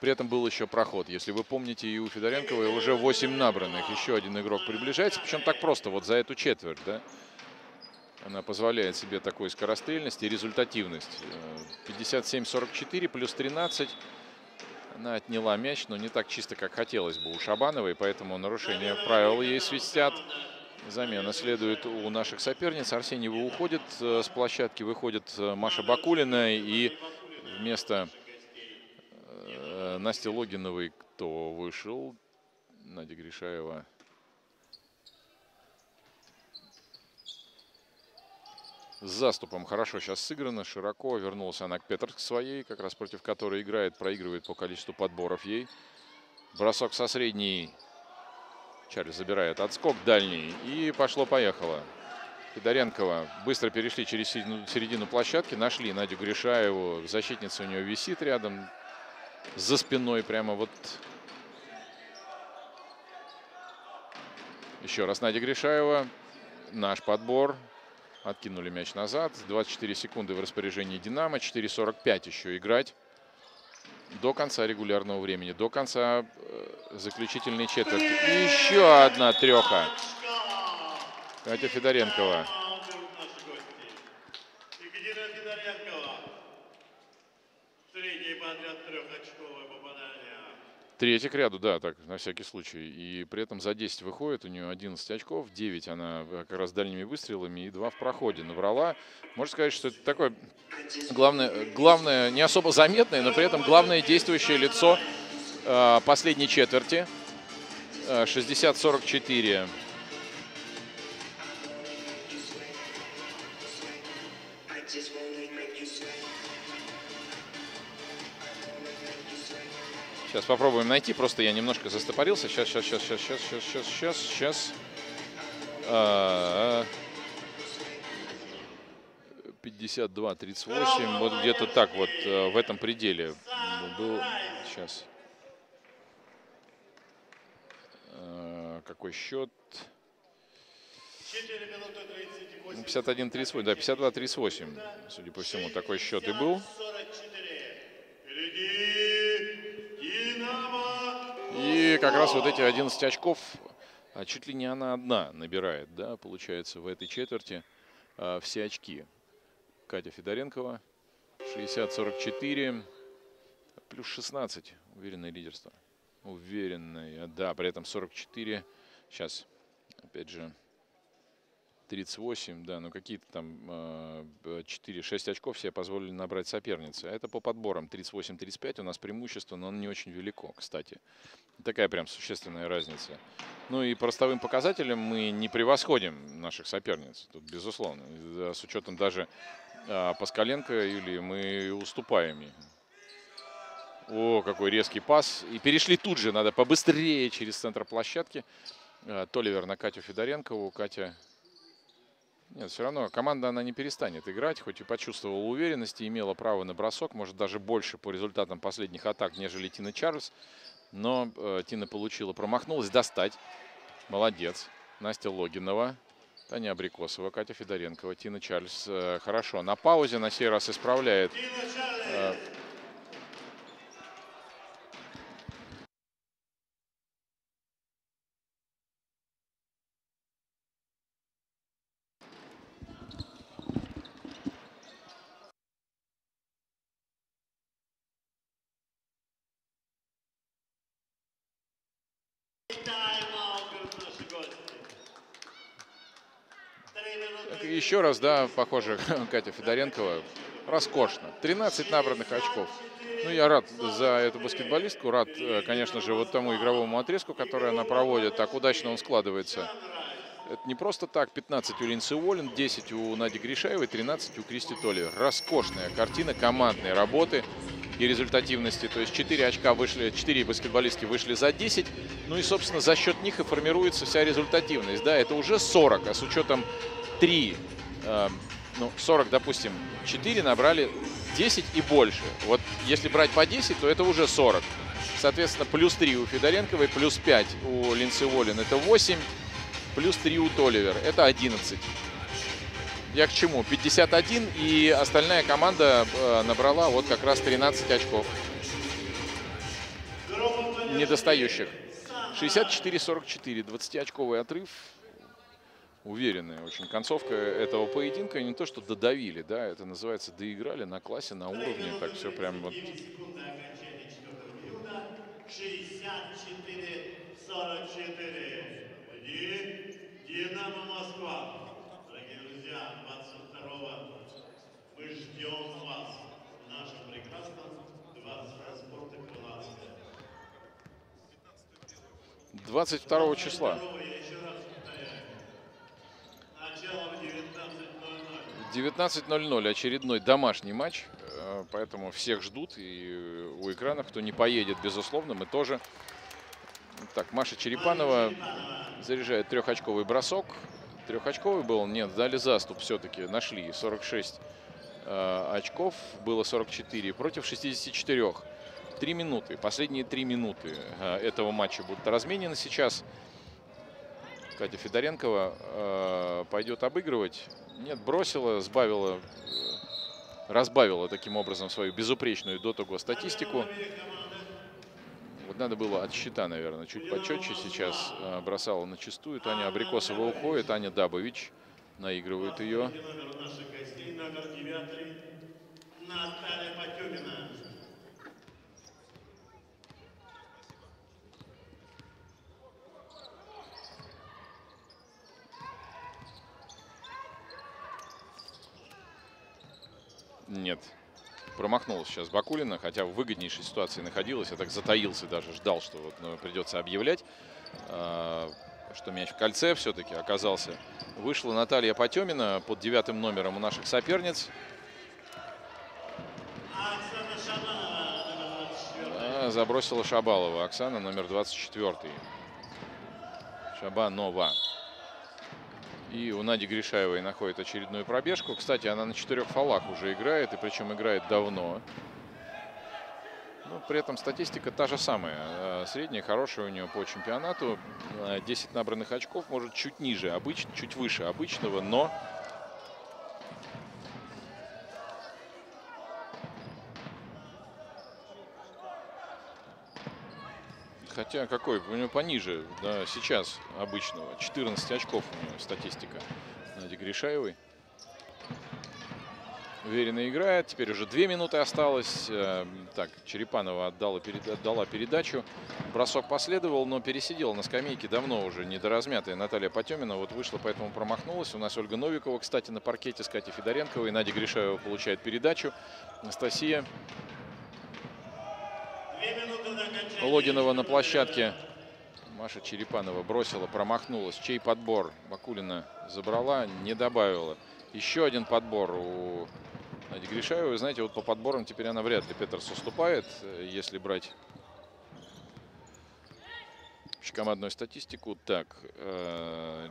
[SPEAKER 4] При этом был еще проход. Если вы помните, и у Федоренковой уже 8 набранных. Еще один игрок приближается. Причем так просто, вот за эту четверть, да. Она позволяет себе такой скорострельность и результативность. 57-44 плюс 13. Она отняла мяч, но не так чисто, как хотелось бы у Шабановой. Поэтому нарушение правил ей свистят. Замена следует у наших соперниц. Арсеньева уходит э, с площадки. Выходит э, Маша Бакулина. И вместо э, Насти Логиновой кто вышел? Надя Гришаева. С заступом хорошо сейчас сыграно, широко. Вернулась она к Петр к своей, как раз против которой играет, проигрывает по количеству подборов ей. Бросок со средней. Чарльз забирает отскок дальний. И пошло-поехало. Федоренкова быстро перешли через середину площадки. Нашли Надю Гришаеву. Защитница у нее висит рядом. За спиной прямо вот. Еще раз Надя Гришаева. Наш подбор. Откинули мяч назад. 24 секунды в распоряжении «Динамо». 4.45 еще играть. До конца регулярного времени. До конца э, заключительной четверти. И еще одна треха. Катя Федоренкова.
[SPEAKER 1] Третье подряд попадание.
[SPEAKER 4] Третья к ряду, да, так, на всякий случай. И при этом за 10 выходит, у нее 11 очков, 9 она как раз дальними выстрелами и 2 в проходе набрала. Можно сказать, что это такое главное, главное не особо заметное, но при этом главное действующее лицо э, последней четверти. Э, 60-44. Сейчас попробуем найти. Просто я немножко застопорился. Сейчас, сейчас, сейчас, сейчас, сейчас, сейчас, сейчас, сейчас, сейчас. А, 52-38. Вот где-то так вот э, в этом пределе был. Сейчас. Э, Какой счет?
[SPEAKER 1] 4 минуты 38.
[SPEAKER 4] 51-38. Да, 52-38. Судя по всему, такой счет и был.
[SPEAKER 1] 44. Впереди.
[SPEAKER 4] И как раз вот эти 11 очков, а чуть ли не она одна набирает, да, получается, в этой четверти а, все очки. Катя Федоренкова, 60-44, плюс 16, уверенное лидерство. Уверенное, да, при этом 44, сейчас, опять же, 38, да, ну какие-то там э, 4-6 очков себе позволили набрать соперницы. А это по подборам 38-35 у нас преимущество, но оно не очень велико, кстати. Такая прям существенная разница. Ну и по ростовым мы не превосходим наших соперниц, тут безусловно. И, С учетом даже э, Паскаленко Юлии мы уступаем ей. О, какой резкий пас. И перешли тут же, надо побыстрее через центр площадки. Э, Толивер на Катю Федоренкову. Катя нет, все равно команда она не перестанет играть, хоть и почувствовала уверенность и имела право на бросок, может даже больше по результатам последних атак, нежели Тина Чарльз. Но э, Тина получила, промахнулась достать. Молодец. Настя Логинова, Таня Абрикосова, Катя Федоренкова, Тина Чарльз. э, хорошо. На паузе на сей раз исправляет. э,
[SPEAKER 1] Тайм-аут берут наши гости. Три минуты.
[SPEAKER 4] Так, и еще раз, да, похоже, Катя Федоренкова. Роскошно. 13 набранных очков. Ну, я рад за эту баскетболистку. Рад, э, конечно же, вот тому игровому отрезку, который она проводит. Так удачно он складывается. Это не просто так. 15 у Линсы Уоллен, 10 у Нади Гришаевой, 13 у Кристи Толи. Роскошная картина командной работы и результативности. То есть 4 очка вышли, 4 баскетболистки вышли за 10. Ну и, собственно, за счет них и формируется вся результативность. Да, это уже 40, а с учетом 3, э, ну, 40, допустим, 4 набрали 10 и больше. Вот если брать по 10, то это уже 40. Соответственно, плюс 3 у Федоренковой, плюс 5 у Линси Уоллен, это 8. Плюс 3 у Толивер, это 11. Я к чему? 51, и остальная команда э, набрала вот как раз 13 очков. Недостающих. 64-44, 20-очковый отрыв уверенная очень концовка этого поединка. Не то, что додавили, да, это называется доиграли на классе, на уровне. Так все прям вот...
[SPEAKER 1] 64-44. Динамо Москва. Дорогие друзья, 22-го мы ждем вас в нашем прекрасном 22 спорта Крылатская.
[SPEAKER 4] 22 числа.
[SPEAKER 1] 22 в 19.00.
[SPEAKER 4] В 19.00 очередной домашний матч, э, поэтому всех ждут. И у экранов, кто не поедет, безусловно, мы тоже. Так, Маша Черепанова заряжает трехочковый бросок. Трехочковый был? Нет, дали заступ все-таки. Нашли 46 э, очков. Было 44 против 64. Три минуты. Последние три минуты э, этого матча будут разменены сейчас. Катя Федоренкова э, пойдет обыгрывать. Нет, бросила, сбавила, разбавила таким образом свою безупречную до того статистику. Вот надо было от счета, наверное, чуть почетче сейчас. Э, бросала на чистую. Таня Абрикосова уходит. Аня Дабович наигрывает ее.
[SPEAKER 1] Наталья Потемина.
[SPEAKER 4] Нет. Промахнулась сейчас Бакулина, хотя в выгоднейшей ситуации находилась. Я так затаился даже, ждал, что вот ну, придется объявлять, а, что мяч в кольце все-таки оказался. Вышла Наталья Потемина под девятым номером у наших соперниц.
[SPEAKER 1] Оксана Шаманова, номер 24.
[SPEAKER 4] А, забросила Шабалова. Оксана, номер 24. Шабанова. И у Нади Гришаевой находит очередную пробежку. Кстати, она на четырех фолах уже играет, и причем играет давно. Но при этом статистика та же самая. Э, Средняя хорошая у нее по чемпионату. Э, 10 набранных очков, может чуть ниже, обыч... чуть выше обычного, но Хотя какой? У него пониже, да, сейчас обычного. 14 очков у него статистика Нади Гришаевой. Уверенно играет. Теперь уже две минуты осталось. Э, Так, Черепанова отдала, отдала передачу. Бросок последовал, но пересидела на скамейке давно уже недоразмятая Наталья Потемина. Вот вышла, поэтому промахнулась. У нас Ольга Новикова, кстати, на паркете с Катей Федоренковой. Надя Гришаева получает передачу. Анастасия
[SPEAKER 1] Две минуты до окончания.
[SPEAKER 4] Логинова на площадке. Маша Черепанова бросила, промахнулась. Чей подбор? Бакулина забрала, не добавила. Еще один подбор у Нади Гришаевой. Знаете, вот по подборам теперь она вряд ли Петерс уступает, если брать командную статистику. Так, э,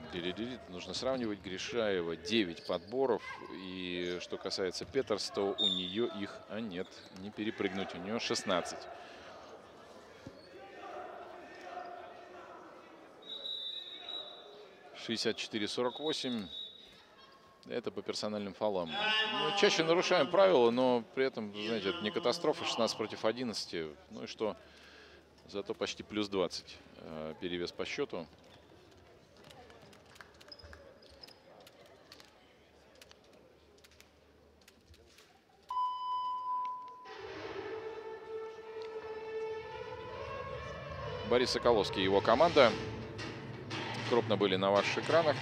[SPEAKER 4] нужно сравнивать. Гришаева 9 подборов. И что касается Петерс, то у нее их, а нет, не перепрыгнуть. У нее 16. Шестьдесят четыре сорок восемь. Это по персональным фолам. Мы чаще нарушаем правила, но при этом, знаете, это не катастрофа. 16 против 11. Ну и что? Зато почти плюс 20 э, перевес по счету. Борис Соколовский и его команда крупно были на ваших экранах.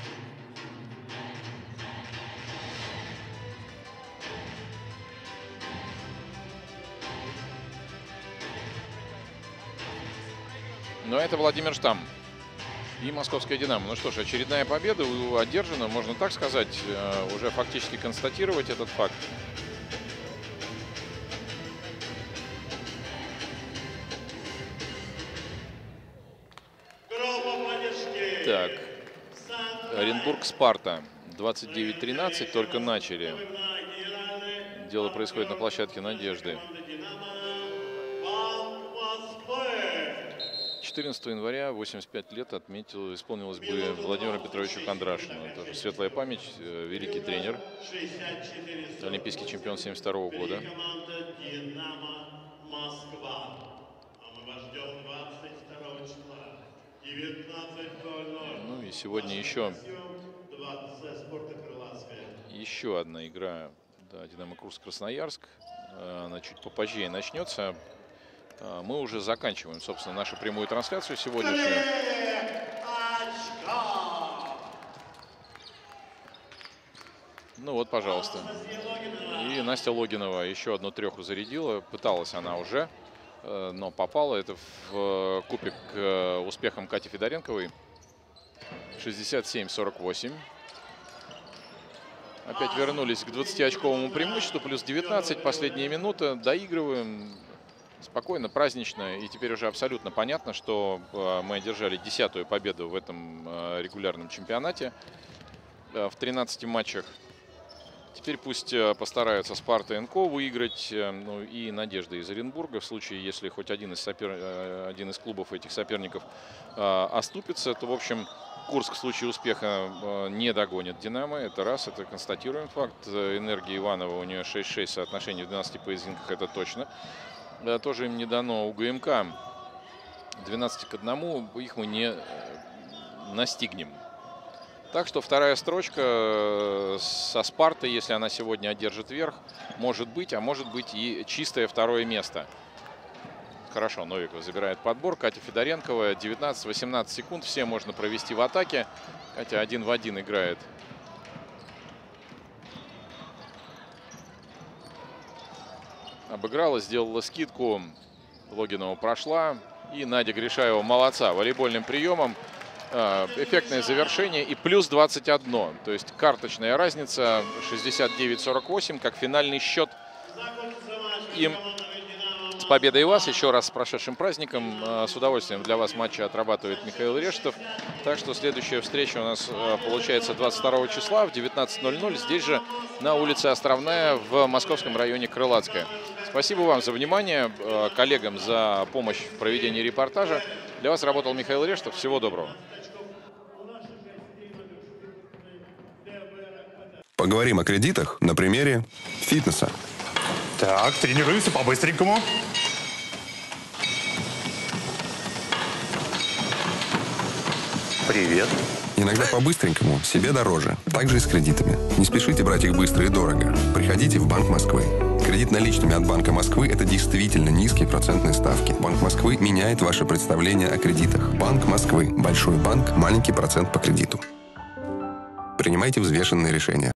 [SPEAKER 4] Но это Владимир Штам и Московская Динамо. Ну что ж, очередная победа одержана, можно так сказать, э, уже фактически констатировать этот факт. Так, Оренбург Спарта 29-13, только начали. Дело происходит на площадке Надежды.
[SPEAKER 1] команды «Динамо» Банк Москвы.
[SPEAKER 4] 14 января 85 лет отметил, исполнилось бы Владимиру Петровичу Кондрашину. Тоже светлая память, э, великий тренер,
[SPEAKER 1] 64
[SPEAKER 4] олимпийский чемпион 72 года.
[SPEAKER 1] Команда «Динамо Москва». А мы вас ждем 22 числа. 19.00.
[SPEAKER 4] Ну и сегодня еще, еще одна игра. Да, Динамо Курс Красноярск. Э, Она чуть попозже начнется. Э, Мы уже заканчиваем, собственно, нашу прямую трансляцию сегодняшнюю. Ну вот, пожалуйста. И Настя Логинова еще одну треху зарядила. Пыталась она уже, но попала. Это в э, кубик к успехам Кати Федоренковой. 67-48. Опять вернулись к 20-очковому преимуществу, плюс 19, последние минуты, доигрываем спокойно, празднично. И теперь уже абсолютно понятно, что э, мы одержали десятую победу в этом э, регулярном чемпионате э, в 13 матчах. Теперь пусть э, постараются Спарта и НКО выиграть, э, ну и Надежда из Оренбурга, в случае, если хоть один из, сопер... э, один из клубов этих соперников э, оступится, то, в общем, Курск в случае успеха э, не догонит Динамо. Это раз, это констатируем факт. Энергия Иванова у нее 6-6 соотношение в 12 поединках, это точно. Да, тоже им не дано у ГМК 12 к 1. Их мы не настигнем. Так что вторая строчка э, со Спартой, если она сегодня одержит верх, может быть, а может быть и чистое второе место. Хорошо, Новиков забирает подбор. Катя Федоренкова. 19-18 секунд. Все можно провести в атаке. Катя один в один играет. Обыграла, сделала скидку. Логинова прошла. И Надя Гришаева молодца. Волейбольным приемом. Э, Эффектное завершение и плюс 21. То есть карточная разница 69-48, как финальный счет. Им с победой вас. Еще раз с прошедшим праздником. Э, С удовольствием для вас матчи отрабатывает Михаил Рештов. Так что следующая встреча у нас э, получается 22 числа в 19.00. Здесь же на улице Островная в московском районе Крылатская. Спасибо вам за внимание, коллегам за помощь в проведении репортажа. Для вас работал Михаил Рештов. Всего доброго.
[SPEAKER 2] Поговорим о кредитах на примере фитнеса.
[SPEAKER 3] Так, тренируемся по-быстренькому. Привет.
[SPEAKER 2] Иногда по-быстренькому себе дороже. Так же и с кредитами. Не спешите брать их быстро и дорого. Приходите в Банк Москвы. Кредит наличными от Банка Москвы – это действительно низкие процентные ставки. Банк Москвы меняет ваше представление о кредитах. Банк Москвы. Большой банк, маленький процент по кредиту. Принимайте взвешенные решения.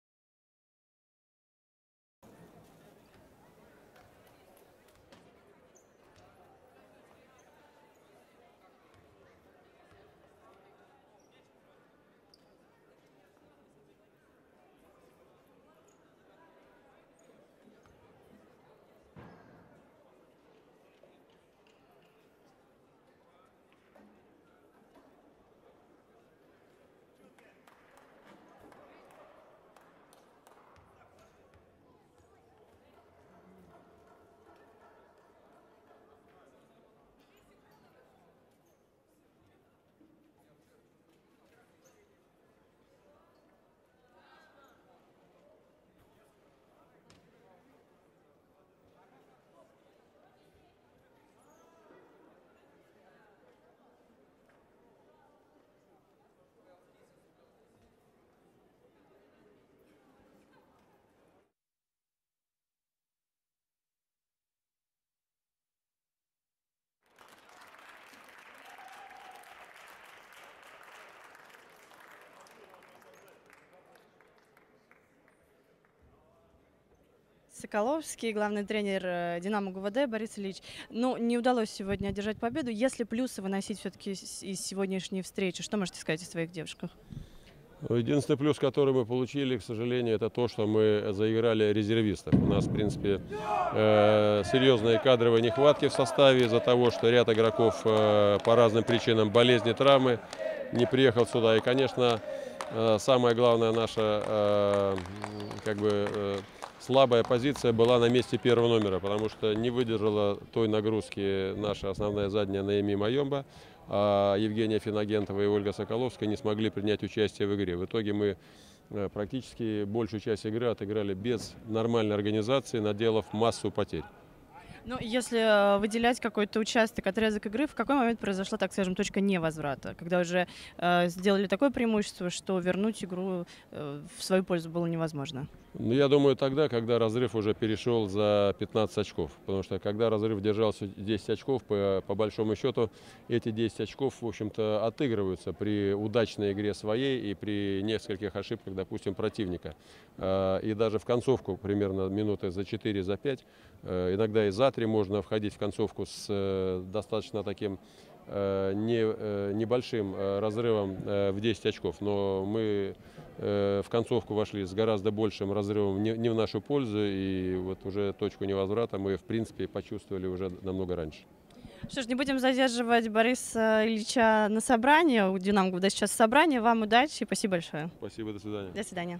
[SPEAKER 7] Соколовский, главный тренер э, «Динамо ГУВД» Борис Ильич. Ну, не удалось сегодня одержать победу. Если плюсы выносить все-таки из сегодняшней встречи, что можете сказать о своих девушках?
[SPEAKER 8] Единственный плюс, который мы получили, к сожалению, это то, что мы заиграли резервистов. У нас, в принципе, э, серьезные кадровые нехватки в составе из-за того, что ряд игроков э, по разным причинам болезни, травмы не приехал сюда. И, конечно, самая главная наша э, как бы, э, слабая позиция была на месте первого номера, потому что не выдержала той нагрузки наша основная задняя Наими Майомба, а Евгения Финагентова и Ольга Соколовская не смогли принять участие в игре. В итоге мы э, практически большую часть игры отыграли без нормальной организации, наделав массу потерь.
[SPEAKER 7] Ну, если э, выделять какой-то участок, отрезок игры, в какой момент произошла, так скажем, точка невозврата? Когда уже э, сделали такое преимущество, что вернуть игру э, в свою пользу было невозможно?
[SPEAKER 8] Ну, я думаю, тогда, когда разрыв уже перешел за 15 очков. Потому что когда разрыв держался 10 очков, по, по большому счету, эти 10 очков, в общем-то, отыгрываются при удачной игре своей и при нескольких ошибках, допустим, противника. Э, И даже в концовку, примерно минуты за 4, за 5, э, иногда и за 3 можно входить в концовку с э, достаточно таким э, не, э, небольшим разрывом в 10 очков. Но мы в концовку вошли с гораздо большим разрывом не, не в нашу пользу. И вот уже точку невозврата мы, в принципе, почувствовали уже намного раньше.
[SPEAKER 7] Что ж, не будем задерживать Бориса Ильича на собрании. У Динамо да, сейчас собрание. Вам удачи и спасибо большое.
[SPEAKER 8] Спасибо, до свидания.
[SPEAKER 7] До свидания.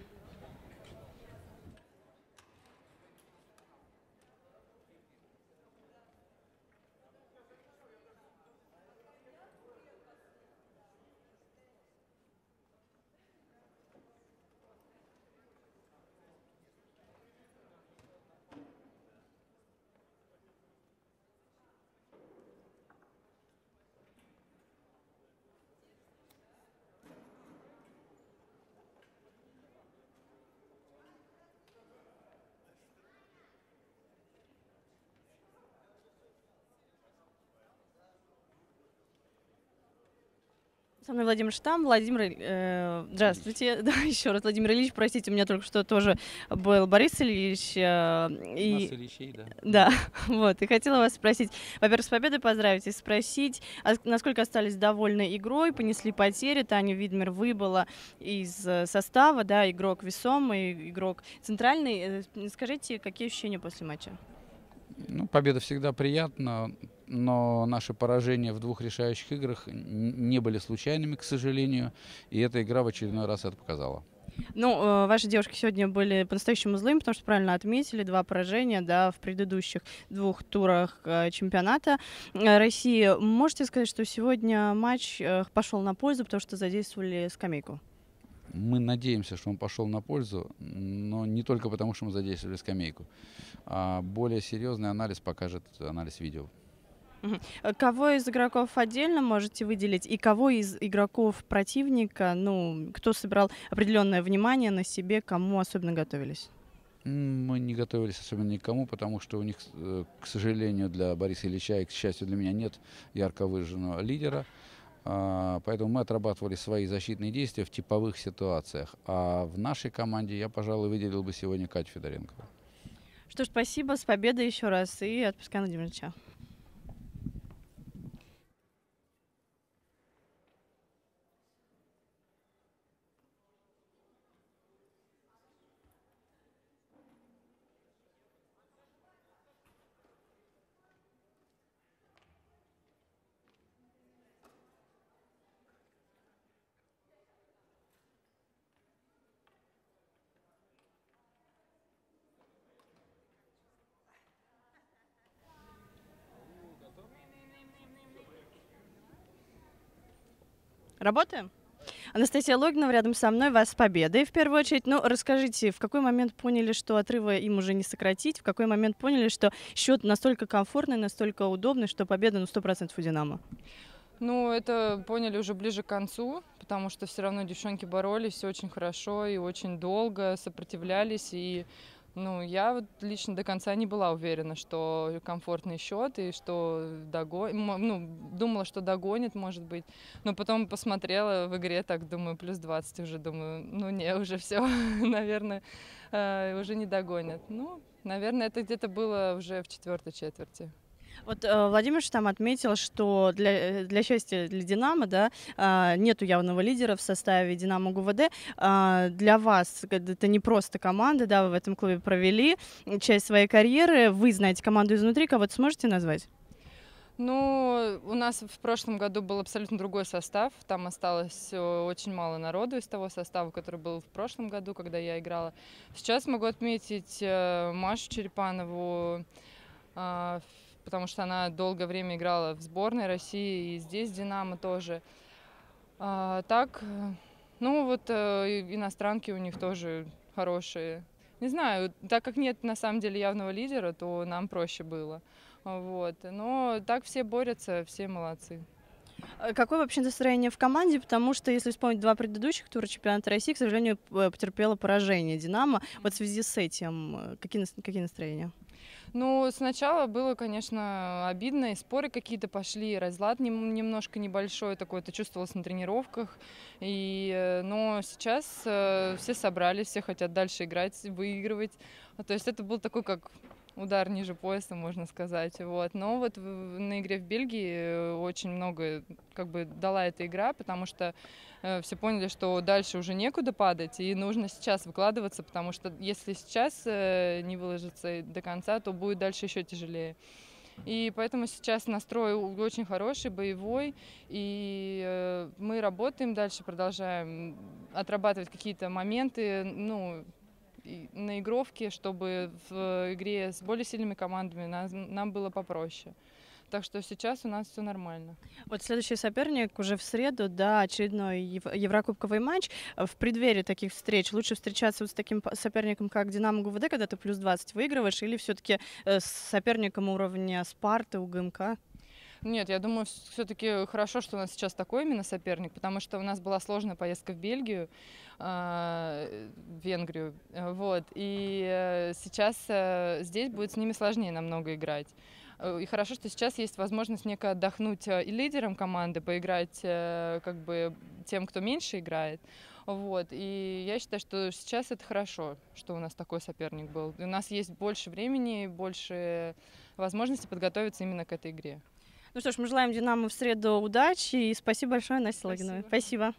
[SPEAKER 7] Со мной Владимир Штам. Владимир, э, здравствуйте. Да, еще раз, Владимир Ильич, простите, у меня только что тоже был Борис Ильич. Э, и...
[SPEAKER 9] Нас Ильичей, да.
[SPEAKER 7] Да, вот. И хотела вас спросить, во-первых, с победой поздравить и спросить, а насколько остались довольны игрой, понесли потери. Таня Видмер выбыла из э, состава, да, игрок весомый, игрок центральный. Э, скажите, какие ощущения после матча?
[SPEAKER 9] Ну, победа всегда приятна, но наши поражения в двух решающих играх не были случайными, к сожалению, и эта игра в очередной раз это показала.
[SPEAKER 7] Ну, э, ваши девушки сегодня были по-настоящему злыми, потому что правильно отметили два поражения, да, в предыдущих двух турах э, чемпионата э, России. Можете сказать, что сегодня матч пошел на пользу, потому что задействовали скамейку?
[SPEAKER 9] Мы надеемся, что он пошел на пользу, но не только потому, что мы задействовали скамейку. А более серьезный анализ покажет анализ видео.
[SPEAKER 7] Кого из игроков отдельно можете выделить и кого из игроков противника, ну, кто собирал определенное внимание на себе, кому особенно готовились?
[SPEAKER 9] Мы не готовились особенно никому, потому что у них, э, к сожалению, для Бориса Ильича и, к счастью, для меня нет ярко выраженного лидера. А, поэтому мы отрабатывали свои защитные действия в типовых ситуациях. А в нашей команде я, пожалуй, выделил бы сегодня Катю Федоренко.
[SPEAKER 7] Что ж, спасибо, с победой еще раз и отпуска Владимировича. Работаем? Анастасия Логинова рядом со мной. Вас с победой в первую очередь. Ну, расскажите, в какой момент поняли, что отрыва им уже не сократить? В какой момент поняли, что счет настолько комфортный, настолько удобный, что победа ну 100% у «Динамо»?
[SPEAKER 10] Ну, это поняли уже ближе к концу, потому что все равно девчонки боролись все очень хорошо и очень долго сопротивлялись. И ну, я вот лично до конца не была уверена, что комфортный счет и что догонит. Ну, думала, что догонит, может быть. Но потом посмотрела в игре, так думаю, плюс 20 уже, думаю, ну не, уже все, наверное, э, уже не догонят. Ну, наверное, это где-то было уже в четвертой четверти.
[SPEAKER 7] Вот э, Владимир там отметил, что для, э, для счастья для Динамо да, э, нету явного лидера в составе Динамо ГУВД. Э, для вас это не просто команда, да, вы в этом клубе провели часть своей карьеры, вы знаете команду изнутри, кого-то сможете назвать?
[SPEAKER 10] Ну, у нас в прошлом году был абсолютно другой состав. Там осталось э, очень мало народу из того состава, который был в прошлом году, когда я играла. Сейчас могу отметить э, Машу Черепанову, э, потому что она долгое время играла в сборной России и здесь Динамо тоже. А, так, ну вот э, иностранки у них тоже хорошие. Не знаю, так как нет на самом деле явного лидера, то нам проще было. Вот. Но так все борются, все молодцы.
[SPEAKER 7] А какое вообще настроение в команде? Потому что, если вспомнить два предыдущих тура чемпионата России, к сожалению, потерпела поражение «Динамо». Вот в связи с этим э, какие, какие настроения?
[SPEAKER 10] Ну, сначала было, конечно, обидно, и споры какие-то пошли, разлад немножко небольшой такой, это чувствовалось на тренировках. И, э, но сейчас э, все собрались, все хотят дальше играть, выигрывать. То есть это был такой как удар ниже пояса, можно сказать. Вот. Но вот на игре в Бельгии э, очень много как бы дала эта игра, потому что все поняли, что дальше уже некуда падать, и нужно сейчас выкладываться, потому что если сейчас э, не выложиться до конца, то будет дальше еще тяжелее. И поэтому сейчас настрой очень хороший, боевой, и э, мы работаем дальше, продолжаем отрабатывать какие-то моменты, ну, и наигровки, чтобы в игре с более сильными командами нас- нам было попроще. Так что сейчас у нас все нормально.
[SPEAKER 7] Вот следующий соперник уже в среду, да, очередной ев- Еврокубковый матч. Э, В преддверии таких встреч лучше встречаться вот с таким соперником, как Динамо ГУВД, когда ты плюс 20 выигрываешь, или все-таки с соперником уровня Спарты, УГМК?
[SPEAKER 10] Нет, я думаю, все-таки хорошо, что у нас сейчас такой именно соперник, потому что у нас была сложная поездка в Бельгию, в Венгрию, э, вот, и э, сейчас э, здесь будет с ними сложнее намного играть. Э, И хорошо, что сейчас есть возможность неко отдохнуть э, и лидерам команды, поиграть э, как бы тем, кто меньше играет. Вот. И я считаю, что сейчас это хорошо, что у нас такой соперник был. И у нас есть больше времени, больше возможности подготовиться именно к этой игре.
[SPEAKER 7] Ну что ж, мы желаем Динамо в среду удачи и спасибо большое, Настя Логинова. Спасибо.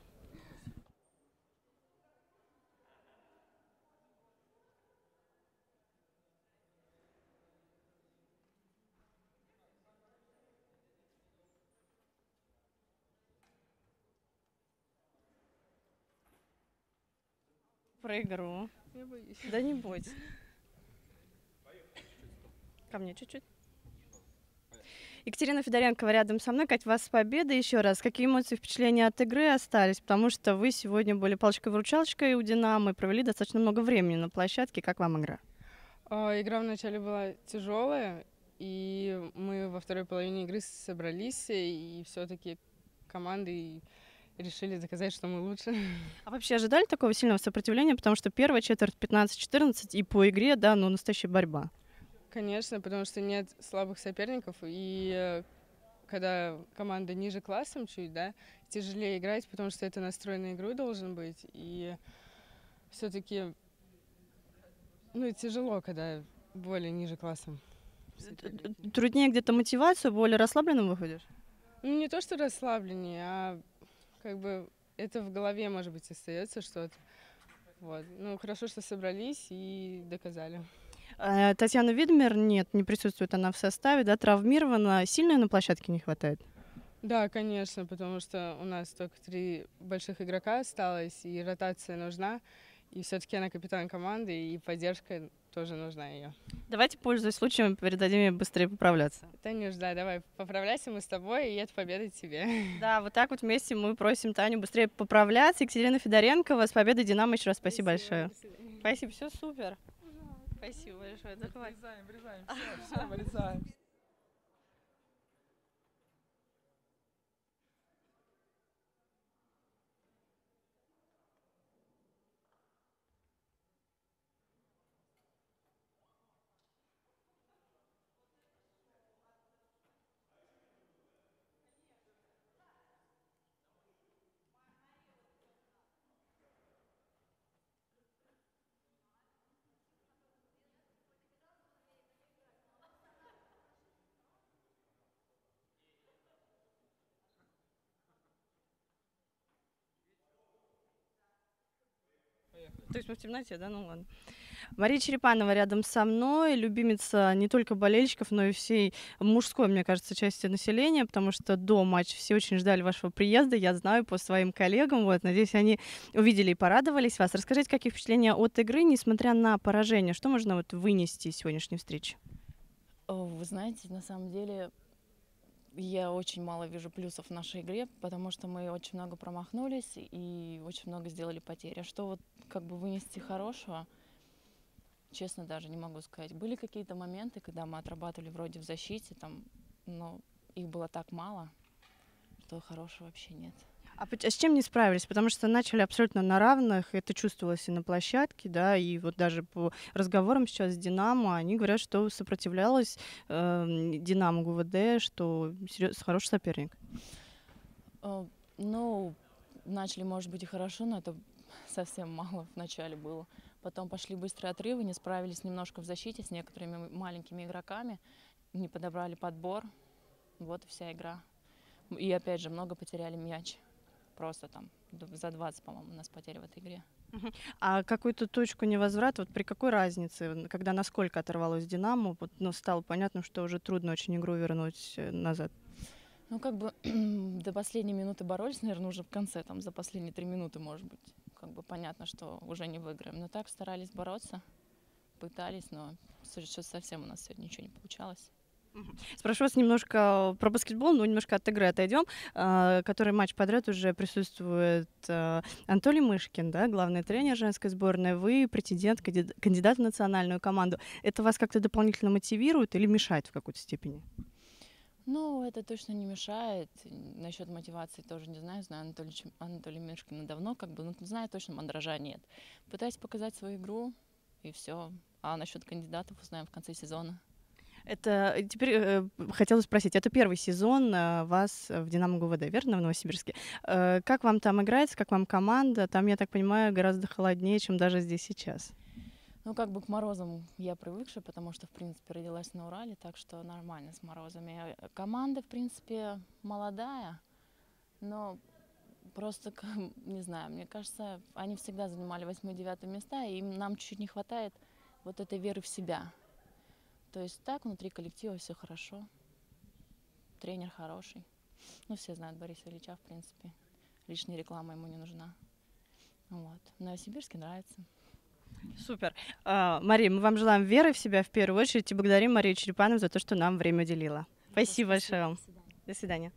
[SPEAKER 7] Про игру.
[SPEAKER 10] Я боюсь.
[SPEAKER 7] Да не бойся. Ко мне чуть-чуть. Екатерина Федоренкова рядом со мной. Кать, вас с победой еще раз. Какие эмоции, впечатления от игры остались? Потому что вы сегодня были палочкой-выручалочкой у «Динамо» и провели достаточно много времени на площадке. Как вам игра?
[SPEAKER 11] А, Игра вначале была тяжелая, и мы во второй половине игры собрались, и все-таки команды решили доказать, что мы лучше.
[SPEAKER 7] А вообще ожидали такого сильного сопротивления? Потому что первая четверть 15-14 и по игре, да, ну настоящая борьба.
[SPEAKER 11] Конечно, потому что нет слабых соперников, и э, когда команда ниже классом чуть, да, тяжелее играть, потому что это настрой на игру должен быть, и все-таки, ну, тяжело, когда более ниже классом.
[SPEAKER 7] Труднее где-то мотивацию, более расслабленным выходишь?
[SPEAKER 11] Ну, не то, что расслабленнее, а как бы это в голове, может быть, остается что-то. Вот. Ну, хорошо, что собрались и доказали.
[SPEAKER 7] Э, Татьяна Видмер, нет, не присутствует она в составе, да, травмирована. Сильно на площадке не хватает?
[SPEAKER 11] Да, конечно, потому что у нас только три больших игрока осталось, и ротация нужна. И все-таки она капитан команды, и поддержка тоже нужна ее.
[SPEAKER 7] Давайте, пользуясь случаем, передадим ей быстрее поправляться.
[SPEAKER 11] Танюш, да, давай, поправляйся мы с тобой, и это победа тебе.
[SPEAKER 7] Да, вот так вот вместе мы просим Таню быстрее поправляться. Екатерина Федоренкова с победой «Динамо» еще раз спасибо, большое. Спасибо, все супер. Спасибо большое. Захват.
[SPEAKER 12] Вырезаем, вырезаем, все, все, вырезаем.
[SPEAKER 7] То есть мы в темноте, да? Ну ладно. Мария Черепанова рядом со мной, любимица не только болельщиков, но и всей мужской, мне кажется, части населения, потому что до матча все очень ждали вашего приезда, я знаю, по своим коллегам, вот, надеюсь, они увидели и порадовались вас. Расскажите, какие впечатления от игры, несмотря на поражение, что можно вот вынести из сегодняшней встречи?
[SPEAKER 13] Вы знаете, на самом деле я очень мало вижу плюсов в нашей игре, потому что мы очень много промахнулись и очень много сделали потерь. А что вот как бы вынести хорошего, честно даже не могу сказать. Были какие-то моменты, когда мы отрабатывали вроде в защите, там, но их было так мало, что хорошего вообще нет.
[SPEAKER 7] А а с чем не справились? Потому что начали абсолютно на равных, это чувствовалось и на площадке, да, и вот даже по разговорам сейчас с Динамо, они говорят, что сопротивлялась э, Динамо ГУВД, что серьез- хороший соперник.
[SPEAKER 13] Э, Ну, начали, может быть, и хорошо, но это совсем мало в начале было. Потом пошли быстрые отрывы, не справились немножко в защите с некоторыми маленькими игроками, не подобрали подбор. Вот и вся игра. И опять же, много потеряли мяч. Просто там за 20, по-моему, у нас потери в этой игре.
[SPEAKER 7] А какую-то точку невозврата, вот при какой разнице, когда насколько оторвалось Динамо, вот, ну, стало понятно, что уже трудно очень игру вернуть э, назад?
[SPEAKER 13] Ну, как бы до последней минуты боролись, наверное, уже в конце, там, за последние три минуты, может быть. Как бы понятно, что уже не выиграем. Но так старались бороться, пытались, но что совсем у нас сегодня ничего не получалось.
[SPEAKER 7] Спрошу вас немножко про баскетбол, но немножко от игры отойдем. А, Который матч подряд уже присутствует а, Анатолий Мышкин, да, главный тренер женской сборной. Вы претендент, кандид- кандидат в национальную команду. Это вас как-то дополнительно мотивирует или мешает в какой-то степени?
[SPEAKER 13] Ну, это точно не мешает. Насчет мотивации тоже не знаю. Знаю Анатолия, Анатолия Мишкина давно, как бы, ну, знаю точно, мандража нет. Пытаюсь показать свою игру, и все. А насчет кандидатов узнаем в конце сезона.
[SPEAKER 7] Это э, теперь э, хотела спросить, это первый сезон э, вас в Динамо ГУВД, верно, в Новосибирске? Э, Как вам там играется, как вам команда? Там, я так понимаю, гораздо холоднее, чем даже здесь сейчас.
[SPEAKER 13] Ну, как бы к морозам я привыкшая, потому что, в принципе, родилась на Урале, так что нормально с морозами. Э, Команда, в принципе, молодая, но просто, не знаю, мне кажется, они всегда занимали 8-9 места, и нам чуть-чуть не хватает вот этой веры в себя. То есть так, внутри коллектива все хорошо, тренер хороший. Ну, все знают Бориса Ильича, в принципе. Лишняя реклама ему не нужна. Вот. В Новосибирске нравится.
[SPEAKER 7] Супер. А, Мария, мы вам желаем веры в себя в первую очередь и благодарим Марию Черепанову за то, что нам время уделила. Спасибо большое вам. До свидания.